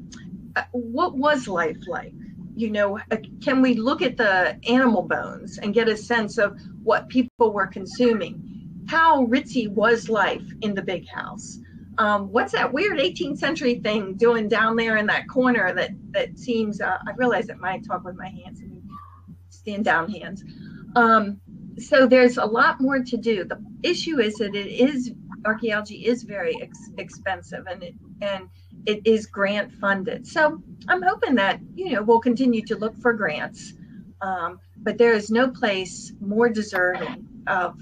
uh, what was life like? you know, uh, can we look at the animal bones and get a sense of what people were consuming? How ritzy was life in the big house? Um, what's that weird 18th century thing doing down there in that corner that that seems? Uh, I realize that my talk with my hands and stand down hands. Um, so there's a lot more to do. The issue is that it is archaeology is very ex- expensive and it, and it is grant funded. So I'm hoping that, you know, we'll continue to look for grants. Um, but there is no place more deserving of,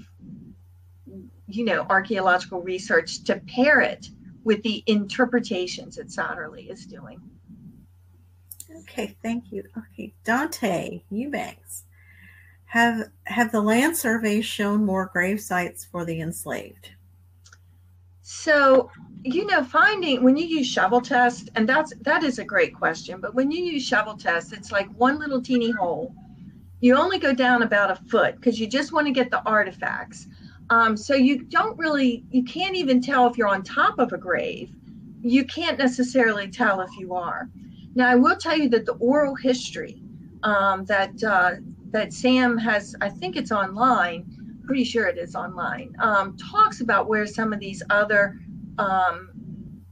you know, archaeological research to pair it with the interpretations that Sotterley is doing. Okay, thank you. Okay, Dante Eubanks. Have have the land surveys shown more grave sites for the enslaved? So you know, finding when you use shovel test, and that's that is a great question, but when you use shovel test, it's like one little teeny hole. You only go down about a foot because you just want to get the artifacts. Um, so you don't really, you can't even tell if you're on top of a grave. You can't necessarily tell if you are. Now, I will tell you that the oral history um, that uh, that Sam has, I think it's online. Pretty sure it is online. Um, talks about where some of these other um,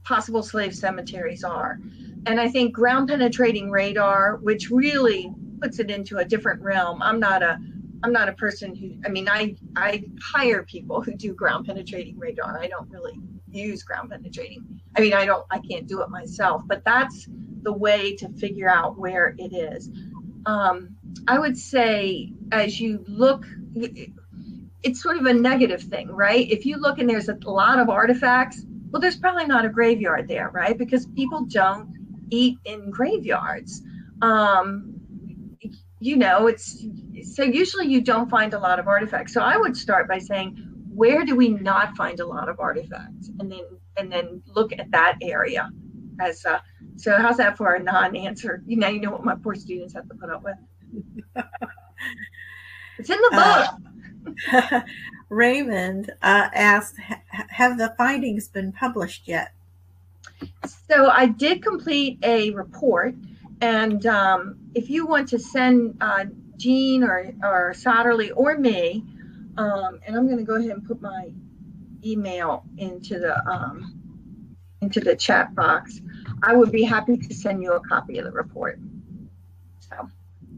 possible slave cemeteries are. And I think ground penetrating radar, which really puts it into a different realm. I'm not a I'm not a person who I mean I I hire people who do ground penetrating radar. I don't really use ground penetrating. I mean I don't I can't do it myself, but that's the way to figure out where it is. Um, I would say as you look it's sort of a negative thing, right? If you look and there's a lot of artifacts, well, there's probably not a graveyard there, right? Because people don't eat in graveyards. Um, you know, it's so usually you don't find a lot of artifacts. So I would start by saying, where do we not find a lot of artifacts, and then and then look at that area as uh, so. How's that for a non-answer? You know, you know what my poor students have to put up with. [laughs] it's in the book. Uh, [laughs] Raymond uh, asked, have the findings been published yet? So I did complete a report, and um, if you want to send uh, Jean or, or Sotterley or me, um, and I'm going to go ahead and put my email into the um, into the chat box. I would be happy to send you a copy of the report. So,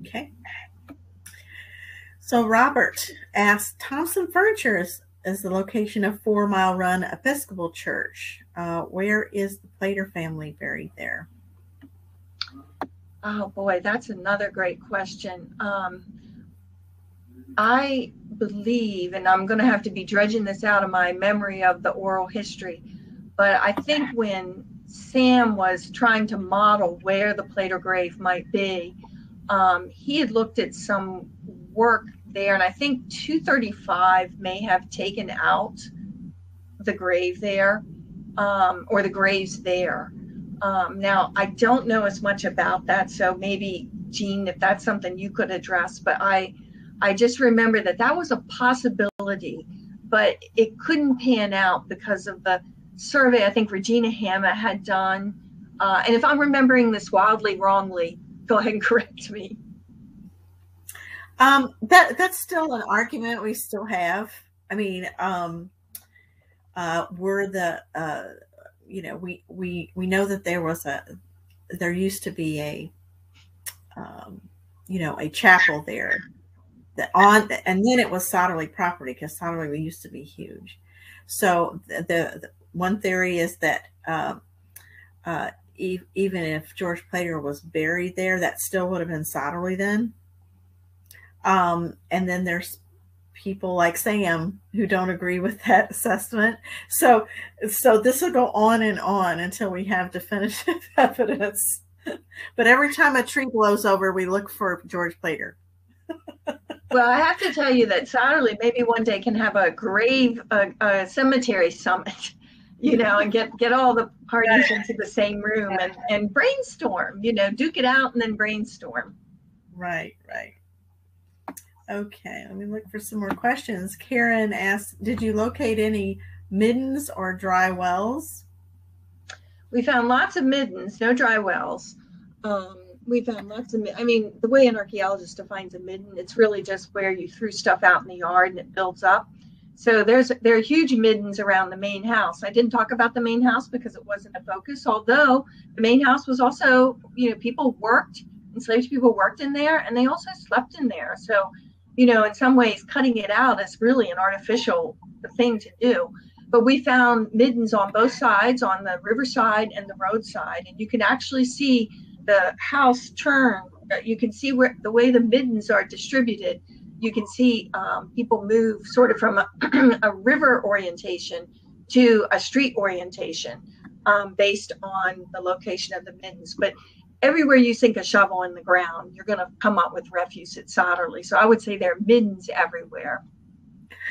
okay. So Robert asked, Thompson Furniture is, is the location of Four Mile Run Episcopal Church. Uh, where is the Plater family buried there? Oh boy, that's another great question. Um, I believe, and I'm going to have to be dredging this out of my memory of the oral history, but I think when Sam was trying to model where the Plater grave might be, um, he had looked at some work there, and I think 235 may have taken out the grave there, um, or the graves there. Um, now, I don't know as much about that, so maybe Jean, if that's something you could address, but I I just remember that that was a possibility, but it couldn't pan out because of the survey I think Regina Hammer had done. Uh, and if I'm remembering this wildly wrongly, go ahead and [laughs] correct me. Um, that that's still an argument we still have. I mean, um, uh, we're the uh, you know we we we know that there was a there used to be a um, you know a chapel there that on and then it was Sotterley property because Sotterley used to be huge. So the, the one theory is that uh, uh, e- even if George Plater was buried there, that still would have been Sotterley then. Um, and then there's people like Sam who don't agree with that [laughs] assessment. So, so this will go on and on until we have definitive [laughs] evidence. but every time a tree blows over, we look for George Plater well, I have to tell you that Sotterley maybe one day can have a grave, a, a cemetery summit, [laughs] you know, and get get all the parties into the same room and and brainstorm, you know, duke it out and then brainstorm. Right, right. Okay, let me look for some more questions. Karen asked, "Did you locate any middens or dry wells?" We found lots of middens, no dry wells. Um, we found lots of, I mean, the way an archaeologist defines a midden, it's really just where you threw stuff out in the yard and it builds up. So there's there are huge middens around the main house. I didn't talk about the main house because it wasn't a focus, although the main house was also, you know, people worked, enslaved people worked in there and they also slept in there. So, you know, in some ways cutting it out is really an artificial thing to do. But we found middens on both sides, on the riverside and the roadside, and you can actually see the house turn, uh, you can see where the way the middens are distributed. You can see um, people move sort of from a, [clears throat] a, river orientation to a street orientation um, based on the location of the middens. But everywhere you sink a shovel in the ground, you're going to come up with refuse at Sotterley. So I would say there are middens everywhere.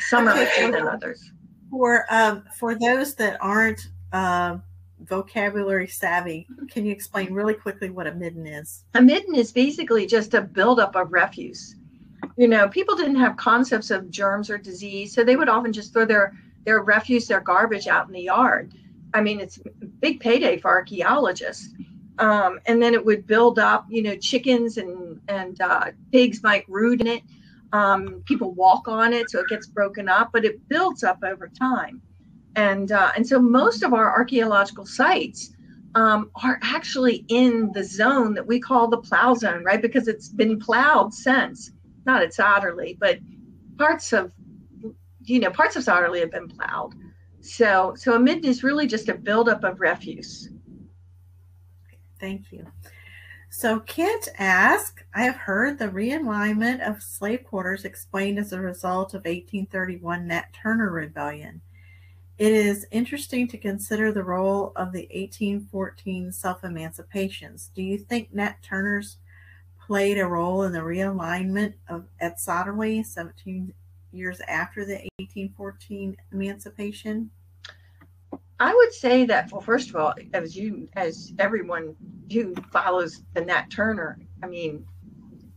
Some okay. are richer than others. For um, for those that aren't uh, vocabulary savvy, can you explain really quickly what a midden is? A midden is basically just a buildup of refuse. You know, people didn't have concepts of germs or disease, so they would often just throw their their refuse, their garbage out in the yard. I mean, it's a big payday for archaeologists. Um, and then it would build up. You know, chickens and and uh, pigs might root in it. Um, people walk on it, so it gets broken up, but it builds up over time and uh, and so most of our archaeological sites um, are actually in the zone that we call the plow zone, right? Because it's been plowed since, not at Sotterley, but parts of you know parts of Sotterley have been plowed. So so a midden is really just a buildup of refuse. Thank you. So Kent asked, I have heard the realignment of slave quarters explained as a result of 1831 Nat Turner Rebellion. It is interesting to consider the role of the 1814 self emancipations. Do you think Nat Turner's played a role in the realignment of at Sotterley 17 years after the 1814 emancipation? I would say that well, first of all, as you as everyone who follows the Nat Turner, I mean,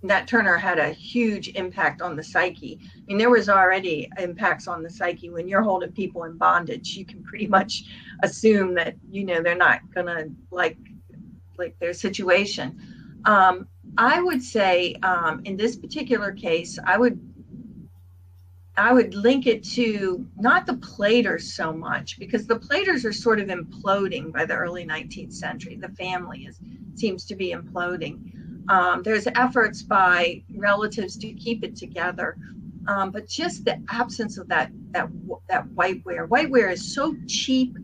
Nat Turner had a huge impact on the psyche. I mean, there was already impacts on the psyche when you're holding people in bondage. You can pretty much assume that you know they're not gonna like like their situation. Um, I would say um, in this particular case, I would I would link it to not the platers so much because the platers are sort of imploding by the early 19th century. The family is seems to be imploding. Um, there's efforts by relatives to keep it together, um, but just the absence of that that that whiteware. Whiteware is so cheap,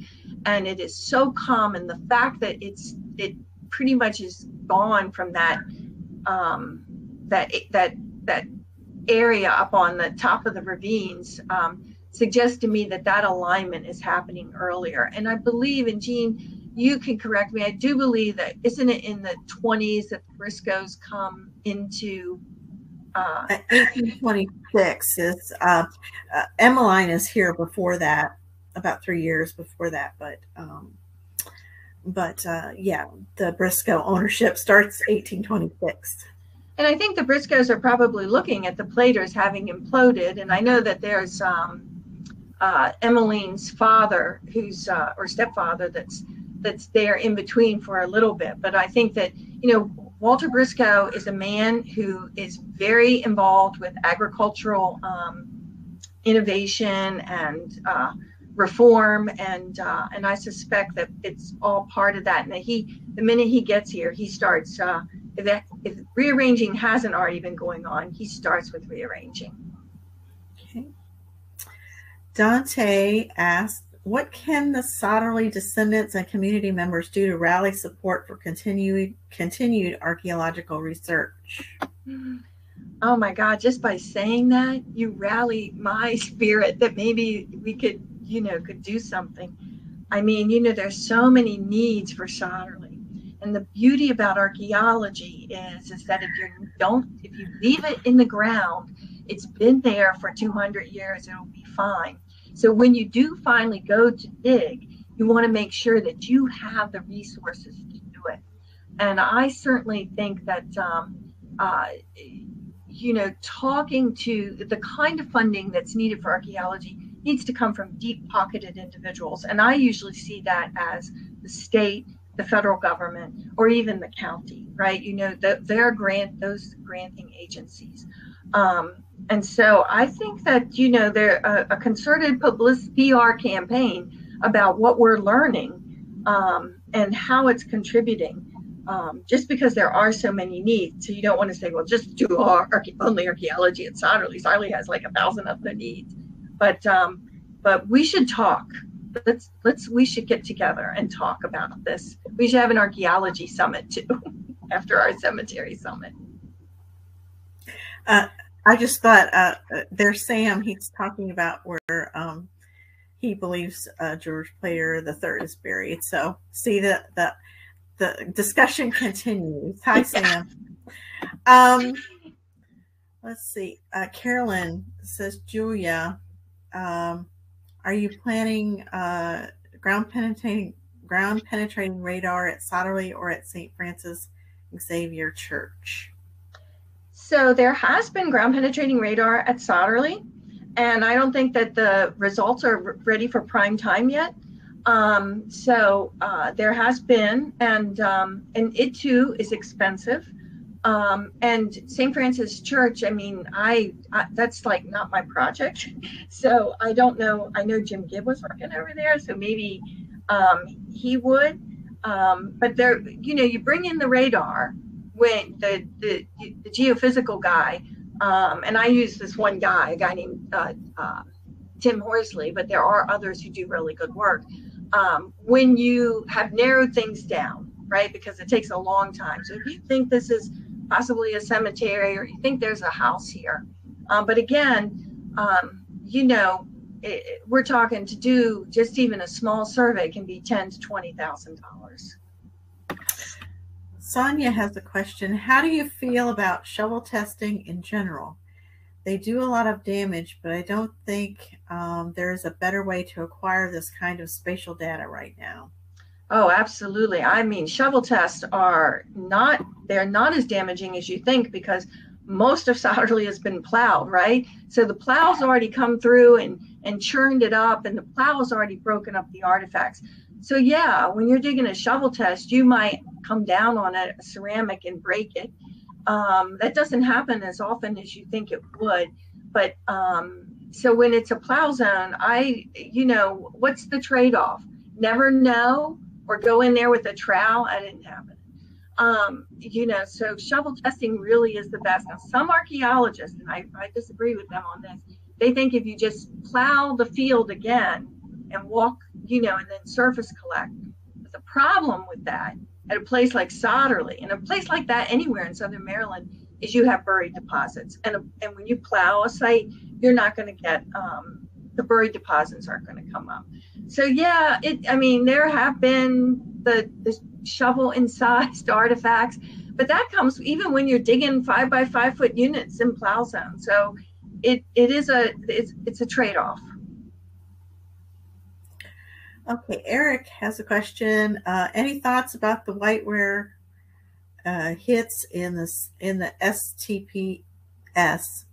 and it is so common. The fact that it's it pretty much is gone from that um, that that that area up on the top of the ravines um, suggests to me that that alignment is happening earlier. And I believe, and Jean, you can correct me, I do believe that, isn't it in the 20s that the Briscoes come into? Uh, 1826 is, uh, uh, Emmeline is here before that, about three years before that, but um, but uh, yeah, the Briscoe ownership starts 1826. And I think the Briscoes are probably looking at the platers having imploded. And I know that there's um, uh, Emmeline's father, who's uh, or stepfather, that's that's there in between for a little bit. But I think that you know Walter Briscoe is a man who is very involved with agricultural um, innovation and uh, reform, and uh, and I suspect that it's all part of that. And that he, the minute he gets here, he starts uh, if, that, if rearranging hasn't already been going on, he starts with rearranging. Okay. Dante asked, what can the Sotterley descendants and community members do to rally support for continued continued archaeological research? Oh my God, just by saying that, you rally my [laughs] spirit that maybe we could, you know, could do something. I mean, you know, there's so many needs for Sotterley and the beauty about archaeology is, is that if you don't, if you leave it in the ground, it's been there for 200 years, it'll be fine. So when you do finally go to dig, you want to make sure that you have the resources to do it. And I certainly think that, um, uh, you know, talking to the kind of funding that's needed for archaeology needs to come from deep pocketed individuals. And I usually see that as the state the federal government or even the county, right? You know, the, their grant, those granting agencies. Um, and so I think that, you know, there a, a concerted publicity PR campaign about what we're learning um, and how it's contributing. Um, just because there are so many needs, so you don't want to say, well, just do our, only archaeology at Sotterley. Sotterley has like a thousand other needs, but um, but we should talk let's let's we should get together and talk about this. We should have an archaeology summit too [laughs] after our cemetery summit. Uh, I just thought uh, there's Sam. He's talking about where um, he believes uh, George Plater the third is buried. So see the the the discussion [laughs] continues. Hi, Sam. Um, let's see. Uh, Carolyn says Julia. Um, are you planning uh, ground penetrating ground penetrating radar at Sotterley or at St. Francis Xavier Church? So there has been ground penetrating radar at Sotterley, and I don't think that the results are ready for prime time yet. Um, so uh, there has been, and um, and it too is expensive. Um, and St. Francis Church, I mean, I, I, that's like not my project. [laughs] So I don't know. I know Jim Gibb was working over there, so maybe um, he would. Um, but there, you know, you bring in the radar when the the, the geophysical guy, um, and I use this one guy, a guy named uh, uh, Tim Horsley, but there are others who do really good work. Um, when you have narrowed things down, right? Because it takes a long time. So if you think this is possibly a cemetery, or you think there's a house here. Um, but again, um, you know, it, we're talking to do just even a small survey can be ten to twenty thousand dollars. Sonia has a question. How do you feel about shovel testing in general? They do a lot of damage, but I don't think um, there is a better way to acquire this kind of spatial data right now. Oh, absolutely. I mean, shovel tests are not, they're not as damaging as you think because most of [laughs] Sotterley has been plowed, right? So the plow's already come through and, and churned it up, and the plow's already broken up the artifacts. So, yeah, when you're digging a shovel test, you might come down on a ceramic and break it. Um, that doesn't happen as often as you think it would. But um, so when it's a plow zone, I, you know, what's the trade off? Never know or go in there with a trowel. I didn't have it. Um, you know, so shovel testing really is the best. Now, some archaeologists, and I, I disagree with them on this, they think if you just plow the field again and walk, you know, and then surface collect, the problem with that at a place like Sotterley, and a place like that anywhere in Southern Maryland, is you have buried deposits. And, and when you plow a site, you're not going to get um, the buried deposits aren't going to come up. So yeah, it. I mean, there have been the, the shovel incised [laughs] artifacts, but that comes even when you're digging five by five foot units in plow zone. So it it is a it's it's a trade off. Okay, Eric has a question. Uh, any thoughts about the whiteware uh, hits in this in the STPS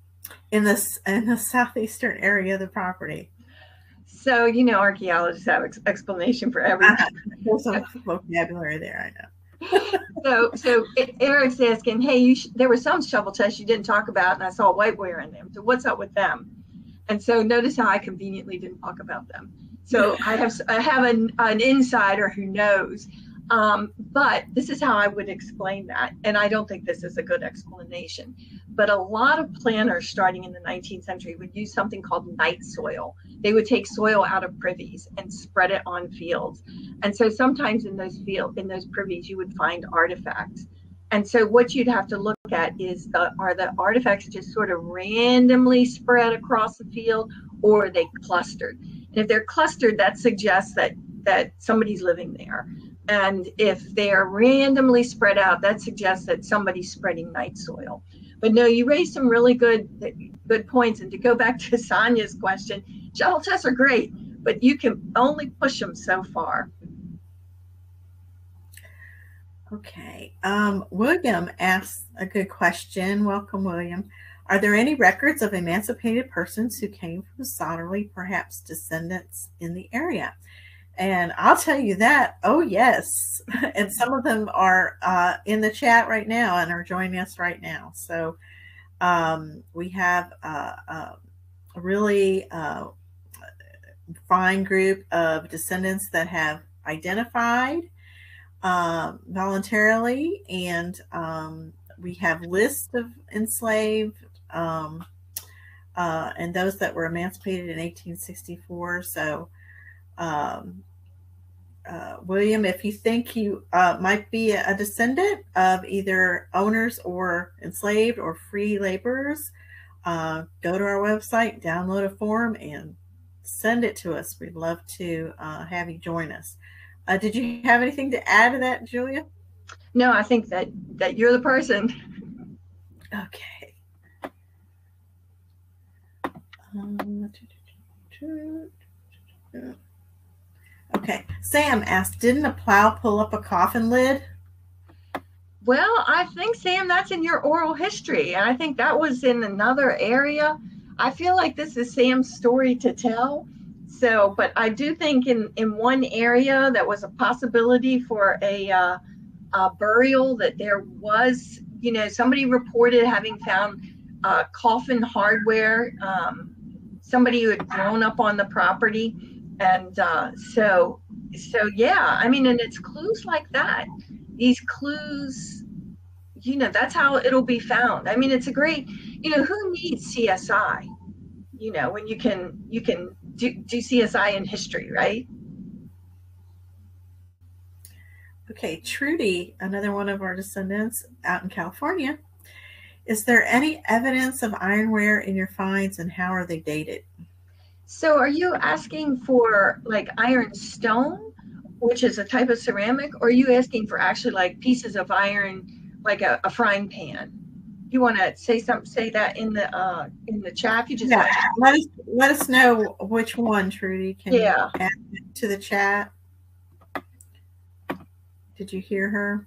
in this in the southeastern area of the property? So you know, archaeologists have ex- explanation for everything. Uh-huh. There's some vocabulary there, I know. [laughs] so so Eric's asking, hey, you sh- there were some shovel tests you didn't talk about, and I saw whiteware in them. So what's up with them? And so notice how I conveniently didn't talk about them. So [laughs] I have I have an, an insider who knows. Um, but this is how I would explain that. And I don't think this is a good explanation. But a lot of planners starting in the 19th century would use something called night soil. They would take soil out of privies and spread it on fields. And so sometimes in those field in those privies you would find artifacts. And so what you'd have to look at is the are the artifacts just sort of randomly spread across the field or are they clustered? And if they're clustered, that suggests that that somebody's living there. And if they are randomly spread out, that suggests that somebody's spreading night soil. But no, you raised some really good good points. And to go back to [laughs] Sonia's question, gel tests are great, but you can only push them so far. Okay. Um, William asks a good question. Welcome, William. Are there any records of emancipated persons who came from Sotterley, perhaps descendants in the area? And I'll tell you that, oh, yes. [laughs] and some of them are uh, in the chat right now and are joining us right now. So um, we have uh, uh, a really uh, fine group of descendants that have identified um, voluntarily, and um, we have lists of enslaved um, uh, and those that were emancipated in 1864. So, um, uh, William, if you think you uh, might be a descendant of either owners or enslaved or free laborers, uh, go to our website, download a form, and send it to us. We'd love to uh, have you join us. Uh, did you have anything to add to that, Julia? No, I think that that you're the person. Okay. Um, okay. Sam asked, didn't a plow pull up a coffin lid? Well, I think, Sam, that's in your oral history. And I think that was in another area. I feel like this is Sam's story to tell. So, but I do think in, in one area that was a possibility for a, uh, a burial that there was, you know, somebody reported having found uh, coffin hardware um, somebody who had grown up on the property. And uh, so, so yeah, I mean, and it's clues like that. These clues, you know, that's how it'll be found. I mean, it's a great, you know, who needs CSI? You know, when you can you can do, do CSI in history, right? Okay, Trudy, another one of our descendants out in California, is there any evidence of ironware in your finds and how are they dated? So are you asking for like iron stone, which is a type of ceramic, or are you asking for actually like pieces of iron, like a, a frying pan? You want to say some say that in the uh in the chat? You just yeah. let us let us know which one, Trudy. Can yeah. you add to the chat? Did you hear her?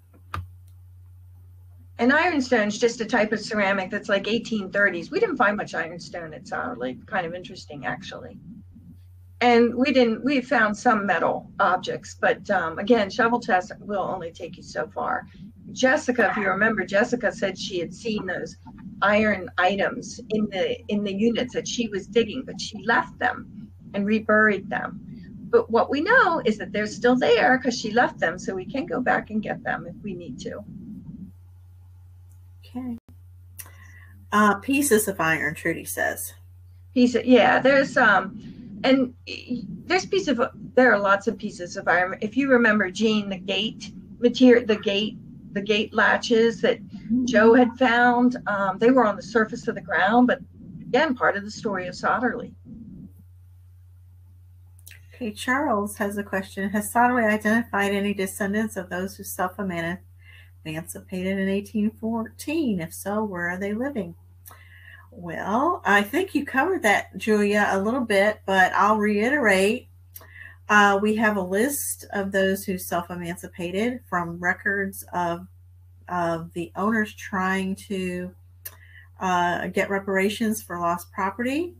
And ironstone is just a type of ceramic that's like 1830s. We didn't find much ironstone at Sotterley. Kind of interesting, actually. And we didn't. We found some metal objects, but um, again, shovel tests will only take you so far. Jessica, if you remember, Jessica said she had seen those iron items in the in the units that she was digging, but she left them and reburied them. But what we know is that they're still there because she left them, so we can go back and get them if we need to. Okay. Uh, pieces of iron, Trudy says. Piece of, yeah, there's um and there's piece of there are lots of pieces of iron. If you remember Jean, the gate material the gate the gate latches that Joe had found, um, they were on the surface of the ground, but again, part of the story of Sotterley. Okay, Charles has a question. Has Sotterley identified any descendants of those who self emancipated in 1814? If so, where are they living? Well, I think you covered that, Julia, a little bit, but I'll reiterate. Uh, we have a list of those who self emancipated from records of, of the owners trying to uh, get reparations for lost property.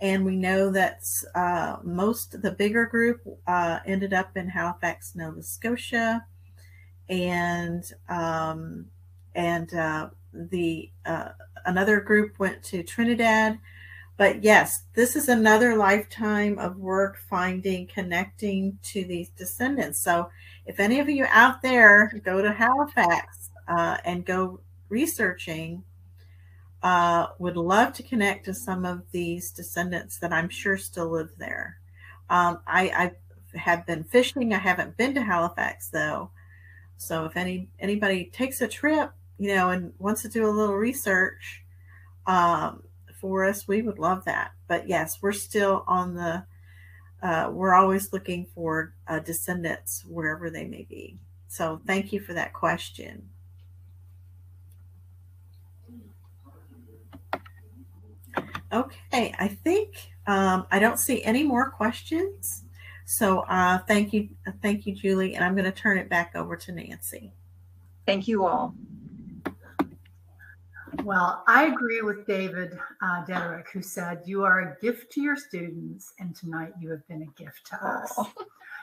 And we know that uh, most, the bigger group uh, ended up in Halifax, Nova Scotia. And, um, and uh, the, uh, another group went to Trinidad. But yes, this is another lifetime of work finding, connecting to these descendants. So if any of you out there go to Halifax uh, and go researching, uh, would love to connect to some of these descendants that I'm sure still live there. Um, I, I have been fishing. I haven't been to Halifax though. So if any anybody takes a trip, you know, and wants to do a little research um, for us, we would love that. But yes, we're still on the, uh, we're always looking for uh, descendants wherever they may be. So thank you for that question. Okay, I think um, I don't see any more questions. So uh, thank you, thank you, Julie, and I'm going to turn it back over to Nancy. Thank you all. Well, I agree with David uh, Dederick, who said, You are a gift to your students, and tonight you have been a gift to us. Oh.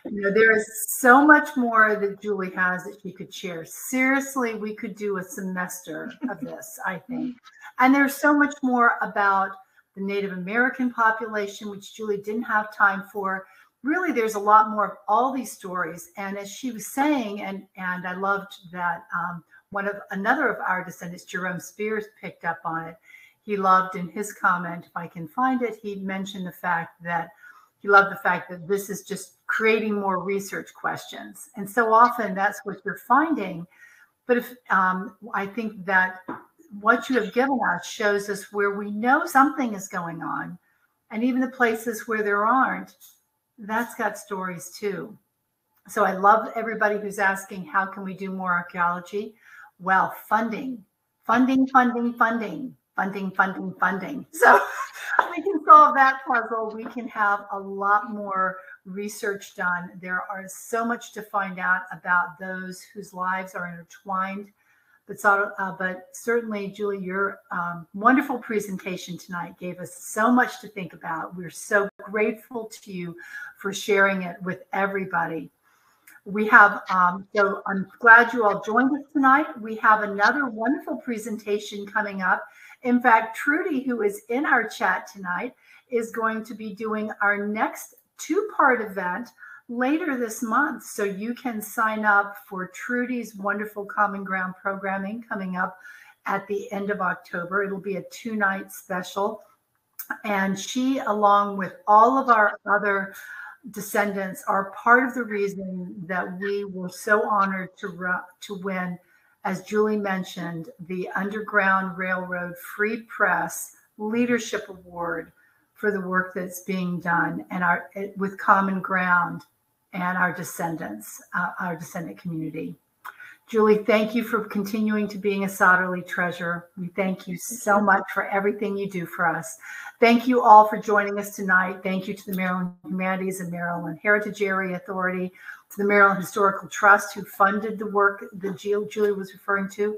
You know, there is so much more that Julie has that she could share. Seriously, we could do a semester of this, I think. And there's so much more about the Native American population, which Julie didn't have time for. Really, there's a lot more of all these stories. And as she was saying, and and I loved that um, one of another of our descendants, Jerome Spears, picked up on it. He loved in his comment, if I can find it, he mentioned the fact that he loved the fact that this is just creating more research questions. And so often that's what you're finding. But if um, I think that what you have given us shows us where we know something is going on, and even the places where there aren't, that's got stories too. So I love everybody who's asking, how can we do more archaeology? Well, funding, funding, funding, funding, funding, funding, funding. [laughs] So [laughs] we can solve that puzzle. We can have a lot more research done. There are so much to find out about those whose lives are intertwined. But, uh, but certainly, Julie, your um, wonderful presentation tonight gave us so much to think about. We're so grateful to you for sharing it with everybody we have, um, so I'm glad you all joined us tonight. We have another wonderful presentation coming up. In fact, Trudy, who is in our chat tonight, is going to be doing our next two part event later this month. So you can sign up for Trudy's wonderful Common Ground programming coming up at the end of October. It'll be a two night special. And she, along with all of our other descendants are part of the reason that we were so honored to to win, as Julie mentioned, the Underground Railroad Free Press Leadership Award for the work that's being done and our with Common Ground and our descendants, uh, our descendant community. Julie, thank you for continuing to being a Sotterley treasure. We thank you so much for everything you do for us. Thank you all for joining us tonight. Thank you to the Maryland Humanities and Maryland Heritage Area Authority, to the Maryland Historical Trust who funded the work that Julie was referring to,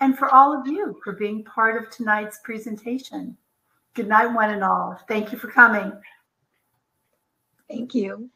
and for all of you for being part of tonight's presentation. Good night, one and all. Thank you for coming. Thank you.